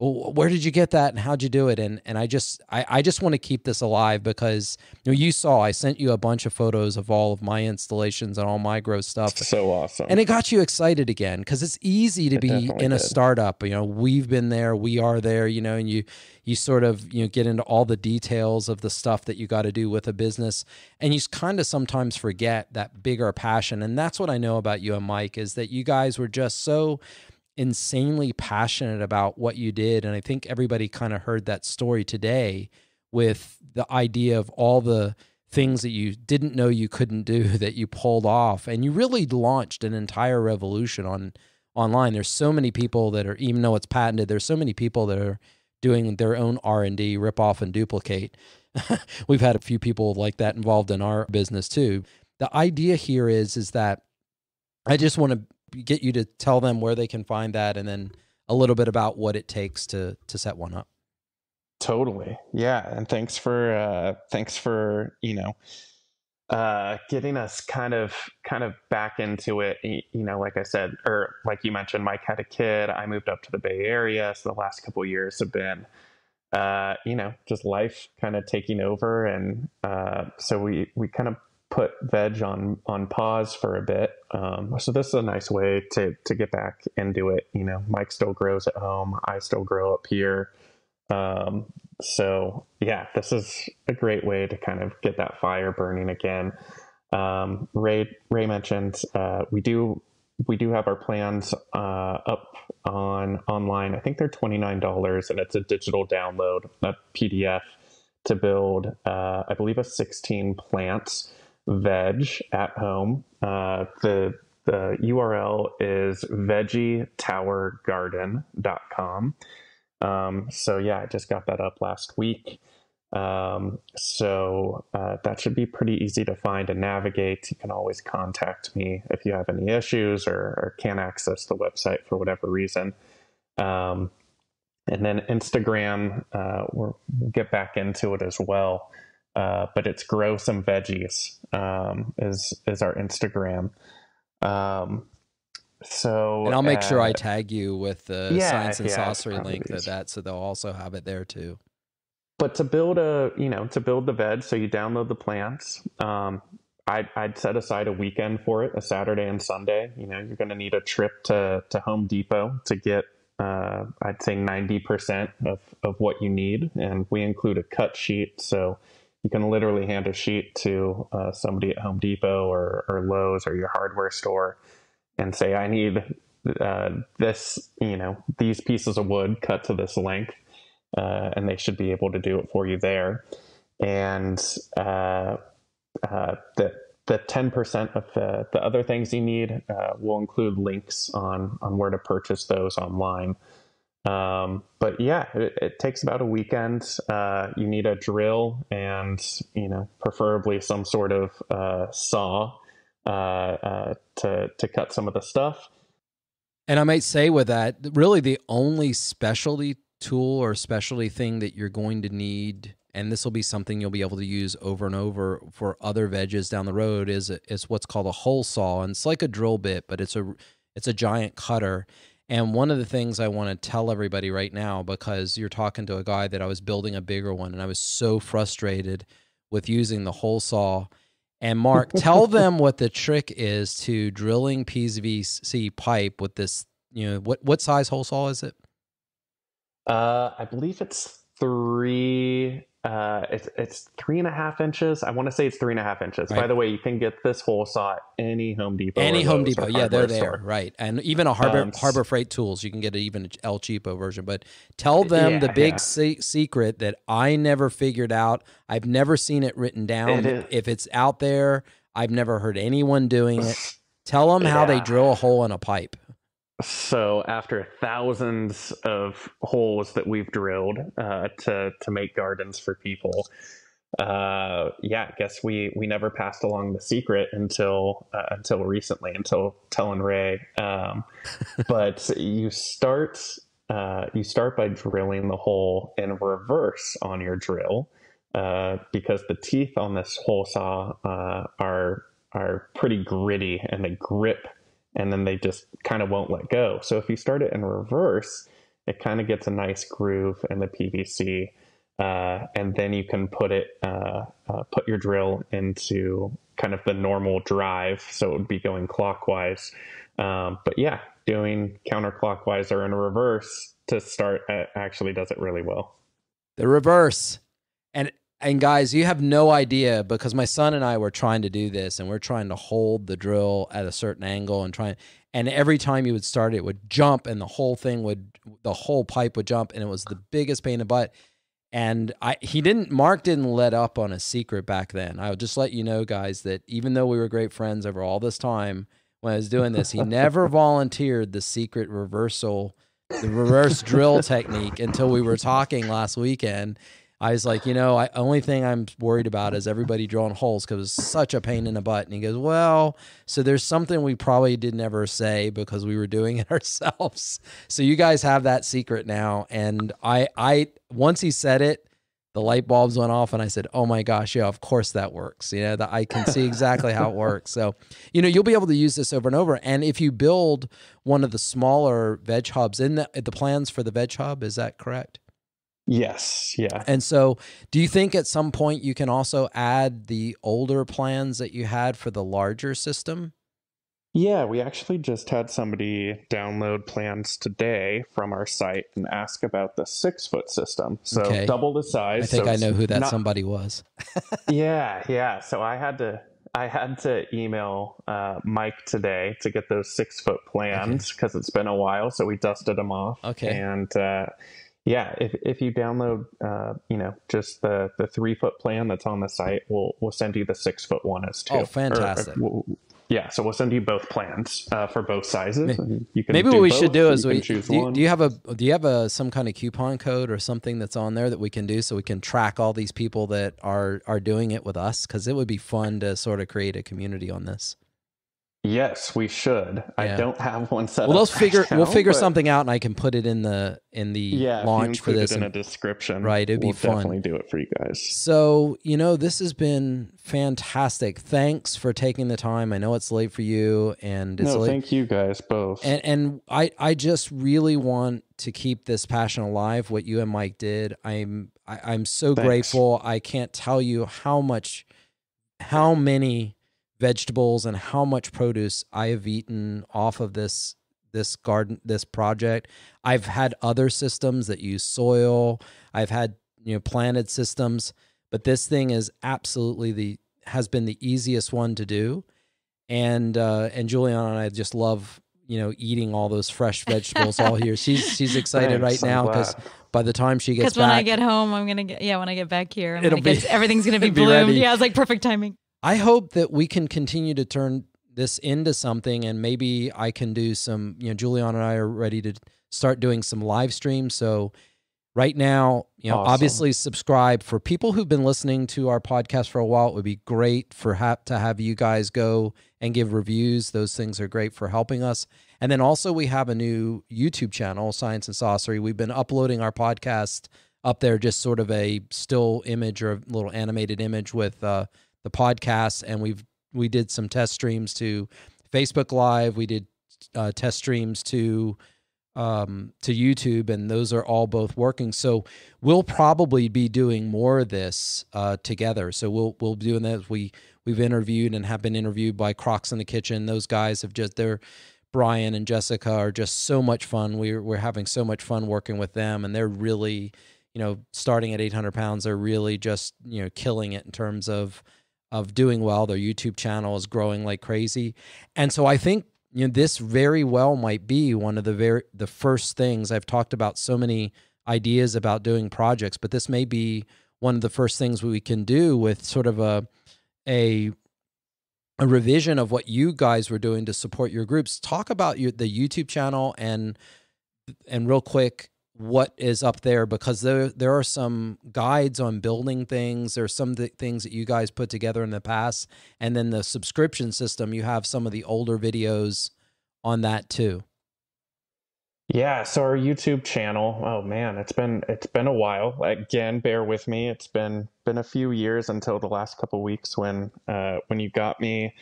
well, where did you get that and how'd you do it? And and I just I, I just want to keep this alive because you know you saw I sent you a bunch of photos of all of my installations and all my growth stuff. So awesome. And it got you excited again because it's easy to it be in a startup. You know, we've been there, we are there, you know, and you you sort of you know get into all the details of the stuff that you got to do with a business and you kind of sometimes forget that bigger passion. And that's what I know about you and Mike is that you guys were just so insanely passionate about what you did. And I think everybody kind of heard that story today with the idea of all the things that you didn't know you couldn't do that you pulled off. And you really launched an entire revolution on online. There's so many people that are, even though it's patented, there's so many people that are doing their own R&D, rip off and duplicate. We've had a few people like that involved in our business too. The idea here is is that I just want to get you to tell them where they can find that and then a little bit about what it takes to to set one up. Totally. Yeah, and thanks for uh thanks for, you know, uh getting us kind of kind of back into it you know like i said or like you mentioned mike had a kid i moved up to the bay area so the last couple years have been uh you know just life kind of taking over and uh so we we kind of put veg on on pause for a bit. Um, so this is a nice way to to get back into it. You know, Mike still grows at home. I still grow up here. Um, so yeah, this is a great way to kind of get that fire burning again. um, Ray Ray mentioned uh, we do we do have our plans uh, up on online. I think they're twenty nine dollars, and it's a digital download, a PDF to build. Uh, I believe a sixteen plants veg at home. Uh, the the URL is veggietowergarden.com. Um, so yeah, I just got that up last week. Um, so uh, that should be pretty easy to find and navigate. You can always contact me if you have any issues or, or can't access the website for whatever reason. Um, and then Instagram, uh, we'll get back into it as well. Uh, but it's grow some veggies um, is is our Instagram. Um, so and I'll make sure I tag you with the yeah, science and yeah, Saucery link to that, so they'll also have it there too. But to build a you know to build the veg so you download the plants um, I'd, I'd set aside a weekend for it a saturday and sunday. You know you're going to need a trip to, to home depot to get uh, i'd say 90% of, of what you need and we include a cut sheet so you can literally hand a sheet to uh, somebody at home depot or, or lowes or your hardware store and say i need uh, this you know these pieces of wood cut to this length uh, and they should be able to do it for you there. And uh, uh, the the ten percent of the, the other things you need uh, will include links on on where to purchase those online. Um, but yeah, it, it, takes about a weekend. Uh, you need a drill and you know preferably some sort of uh, saw to to cut some of the stuff. And I might say with that, really the only specialty tool or specialty thing that you're going to need and this will be something you'll be able to use over and over for other veggies down the road is is what's called a hole saw and it's like a drill bit but it's a it's a giant cutter and one of the things I want to tell everybody right now because you're talking to a guy that I was building a bigger one and I was so frustrated with using the hole saw and Mark tell them what the trick is to drilling PVC pipe with this you know what what size hole saw is it uh, I believe it's three. Uh, it's it's three and a half inches. I want to say it's three and a half inches. Right. By the way, you can get this hole saw at any Home Depot. Any Home Depot, yeah, they're there, store. right? And even a Harbor um, Harbor Freight Tools, you can get even El Cheapo version. But tell them yeah, the big yeah. se- secret that I never figured out. I've never seen it written down. It if it's out there, I've never heard anyone doing it. Tell them yeah. how they drill a hole in a pipe. So after thousands of holes that we've drilled uh, to to make gardens for people, uh, yeah, I guess we we never passed along the secret until uh, until recently, until telling Ray. Um, but you start uh, you start by drilling the hole in reverse on your drill uh, because the teeth on this hole saw uh, are are pretty gritty and they grip and then they just kind of won't let go. So if you start it in reverse, it kind of gets a nice groove in the PVC, uh, and then you can put it uh, uh, put your drill into kind of the normal drive, so it would be going clockwise. Um, but yeah, doing counterclockwise or in reverse to start uh, actually does it really well. The reverse. And guys, you have no idea because my son and I were trying to do this and we're trying to hold the drill at a certain angle and trying and every time you would start it would jump and the whole thing would the whole pipe would jump and it was the biggest pain in the butt. And I he didn't Mark didn't let up on a secret back then. I'll just let you know guys that even though we were great friends over all this time when I was doing this, he never volunteered the secret reversal the reverse drill technique until we were talking last weekend I was like, you know, I only thing I'm worried about is everybody drawing holes because it's such a pain in the butt. And he goes, well, so there's something we probably didn't ever say because we were doing it ourselves. So you guys have that secret now. And I, I once he said it, the light bulbs went off, and I said, "Oh my gosh, yeah, of course that works." You know, that I can see exactly how it works. So, you know, you'll be able to use this over and over. And if you build one of the smaller veg hubs in the the plans for the veg hub, is that correct? Yes, yeah. And so, do you think at some point you can also add the older plans that you had for the larger system? Yeah, we actually just had somebody download plans today from our site and ask about the six foot system. So okay. double the size. I think so I know who that not... somebody was. yeah, yeah. So I had to I had to email uh, Mike today to get those six foot plans because okay. it's been a while. So we dusted them off. Okay. And uh, yeah, if, if you download, uh, you know, just the, the three foot plan that's on the site, we'll we'll send you the six foot one as too. Oh, fantastic! Or, we'll, yeah, so we'll send you both plans uh, for both sizes. Maybe, maybe what we both, should do is we do you, do you, have a do you have a some kind of coupon code or something that's on there that we can do so we can track all these people that are are doing it with us because it would be fun to sort of create a community on this. Yes, we should. Yeah. I don't have one set. Well, let's figure. Now, we'll figure something out, and I can put it in the in the yeah, launch for this in and, a description. Right, it'd we'll be fun. Definitely do it for you guys. So you know, this has been fantastic. Thanks for taking the time. I know it's late for you, and it's no, late. thank you guys both. And and I I just really want to keep this passion alive. What you and Mike did, I'm I, am i am so Thanks. grateful. I can't tell you how much, how many vegetables and how much produce I have eaten off of this this garden this project. I've had other systems that use soil. I've had, you know, planted systems, but this thing is absolutely the has been the easiest one to do. And uh and Julieanna and I just love, you know, eating all those fresh vegetables all here. She's she's excited Thanks, right now because by the time she gets back, because when I get home, I'm gonna get yeah. When I get back here, I'm it'll be, get, everything's gonna be bloomed. Be yeah, it's like perfect timing. I hope that we can continue to turn this into something and maybe I can do some, you know, Julieanna and I are ready to start doing some live streams. So right now, you know, awesome. obviously subscribe for people who've been listening to our podcast for a while. It would be great for ha- to have you guys go and give reviews. Those things are great for helping us. And then also we have a new YouTube channel, Science and Saucery. We've been uploading our podcast up there, just sort of a still image or a little animated image with uh, the podcast, and we've we did some test streams to Facebook Live. We did uh, test streams to um, to YouTube, and those are all both working. So we'll probably be doing more of this uh, together. So we'll we'll be doing that. We we've interviewed and have been interviewed by Crocs in the Kitchen. Those guys have just they're Brian and Jessica are just so much fun. We're we're having so much fun working with them, and they're really you know starting at 800 pounds. They're really just you know killing it in terms of of doing well. Their YouTube channel is growing like crazy. And so I think you know this very well might be one of the very the first things I've talked about so many ideas about doing projects, but this may be one of the first things we can do with sort of a a a revision of what you guys were doing to support your groups. Talk about your the YouTube channel and and real quick what is up there because there there are some guides on building things. There's some th- things that you guys put together in the past, and then the subscription system. You have some of the older videos on that too. Yeah, so our YouTube channel, oh man, it's been it's been a while. Again, bear with me. It's been been a few years until the last couple weeks when uh, when you got me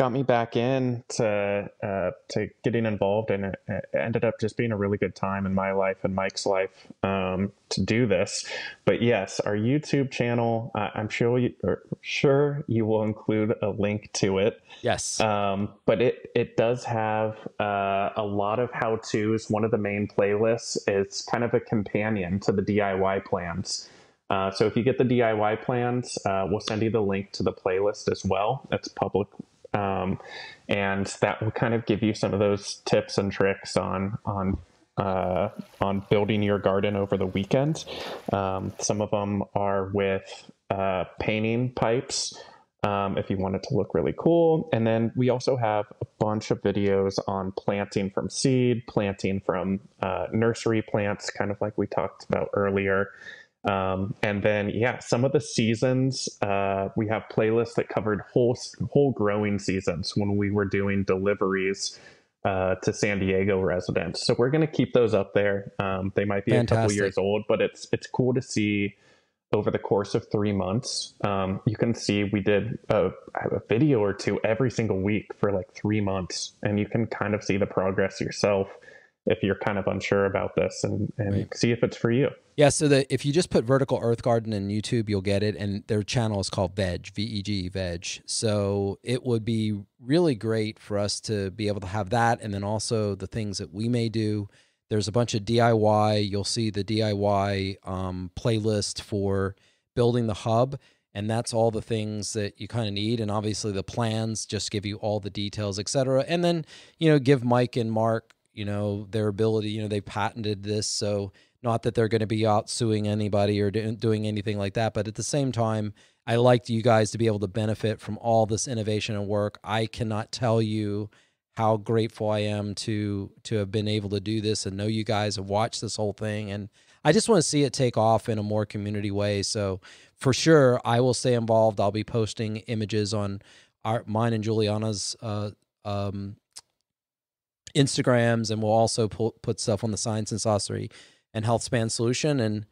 got me back in to uh, to getting involved, and it, it, ended up just being a really good time in my life and Mike's life um, to do this. But yes, our YouTube channel, uh, I'm sure you sure you will include a link to it. Yes, um, but it it does have uh, a lot of how tos. One of the main playlists is kind of a companion to the DIY plans. Uh, so if you get the DIY plans, uh, we'll send you the link to the playlist as well. That's public um, and that will kind of give you some of those tips and tricks on on uh, on building your garden over the weekend. Um, some of them are with uh, painting pipes. Um, if you want it to look really cool. And then we also have a bunch of videos on planting from seed, planting from uh, nursery plants, kind of like we talked about earlier. Um, and then, yeah, some of the seasons, uh, we have playlists that covered whole whole growing seasons when we were doing deliveries uh, to San Diego residents. So we're going to keep those up there. Um, they might be Fantastic. a couple years old, but it's it's cool to see over the course of three months. Um, you can see we did a, a video or two every single week for like three months, and you can kind of see the progress yourself if you're kind of unsure about this and, and right. see if it's for you. Yeah, so that if you just put Vertical Earth Garden in YouTube, you'll get it. And their channel is called Veg, V E G, Veg. So it would be really great for us to be able to have that. And then also the things that we may do. There's a bunch of DIY. You'll see the DIY um, playlist for building the hub. and that's all the things that you kind of need and obviously the plans just give you all the details etc and then you know give mike and mark you know their ability you know they patented this so not that they're going to be out suing anybody or doing anything like that but at the same time i like you guys to be able to benefit from all this innovation and work. I cannot tell you how grateful i am to to have been able to do this and know you guys have watched this whole thing and i just want to see it take off in a more community way. So for sure i will stay involved. I'll be posting images on our mine and Julieanna's uh, um, Instagrams, and we'll also put put stuff on the Science and Saucery and Health Span Solution. And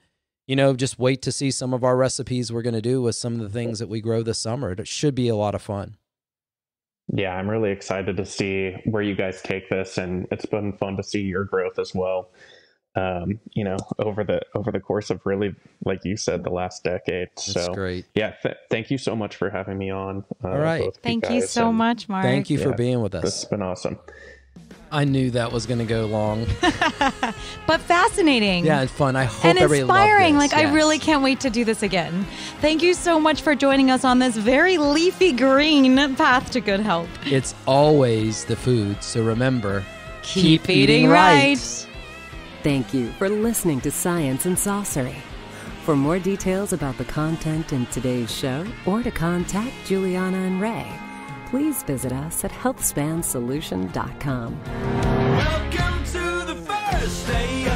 you know, just wait to see some of our recipes we're going to do with some of the things that we grow this summer. It should be a lot of fun. Yeah, I'm really excited to see where you guys take this, and it's been fun to see your growth as well. Um, you know, over the over the course of really, like you said, the last decade. That's so great. Yeah, th- thank you so much for having me on. Uh, All right. Thank you guys, so much, Mark. Thank you for being with us. This us. has been awesome. I knew that was going to go long. But fascinating. Yeah, it's fun. I hope and everybody loved inspiring. this. Like, I really can't wait to do this again. Thank you so much for joining us on this very leafy green path to good health. It's always the food. So remember, Keep eating right. Thank you for listening to Science and Saucery. For more details about the content in today's show or to contact Julieanna and Ray, please visit us at healthspansolution.com. Welcome to the first day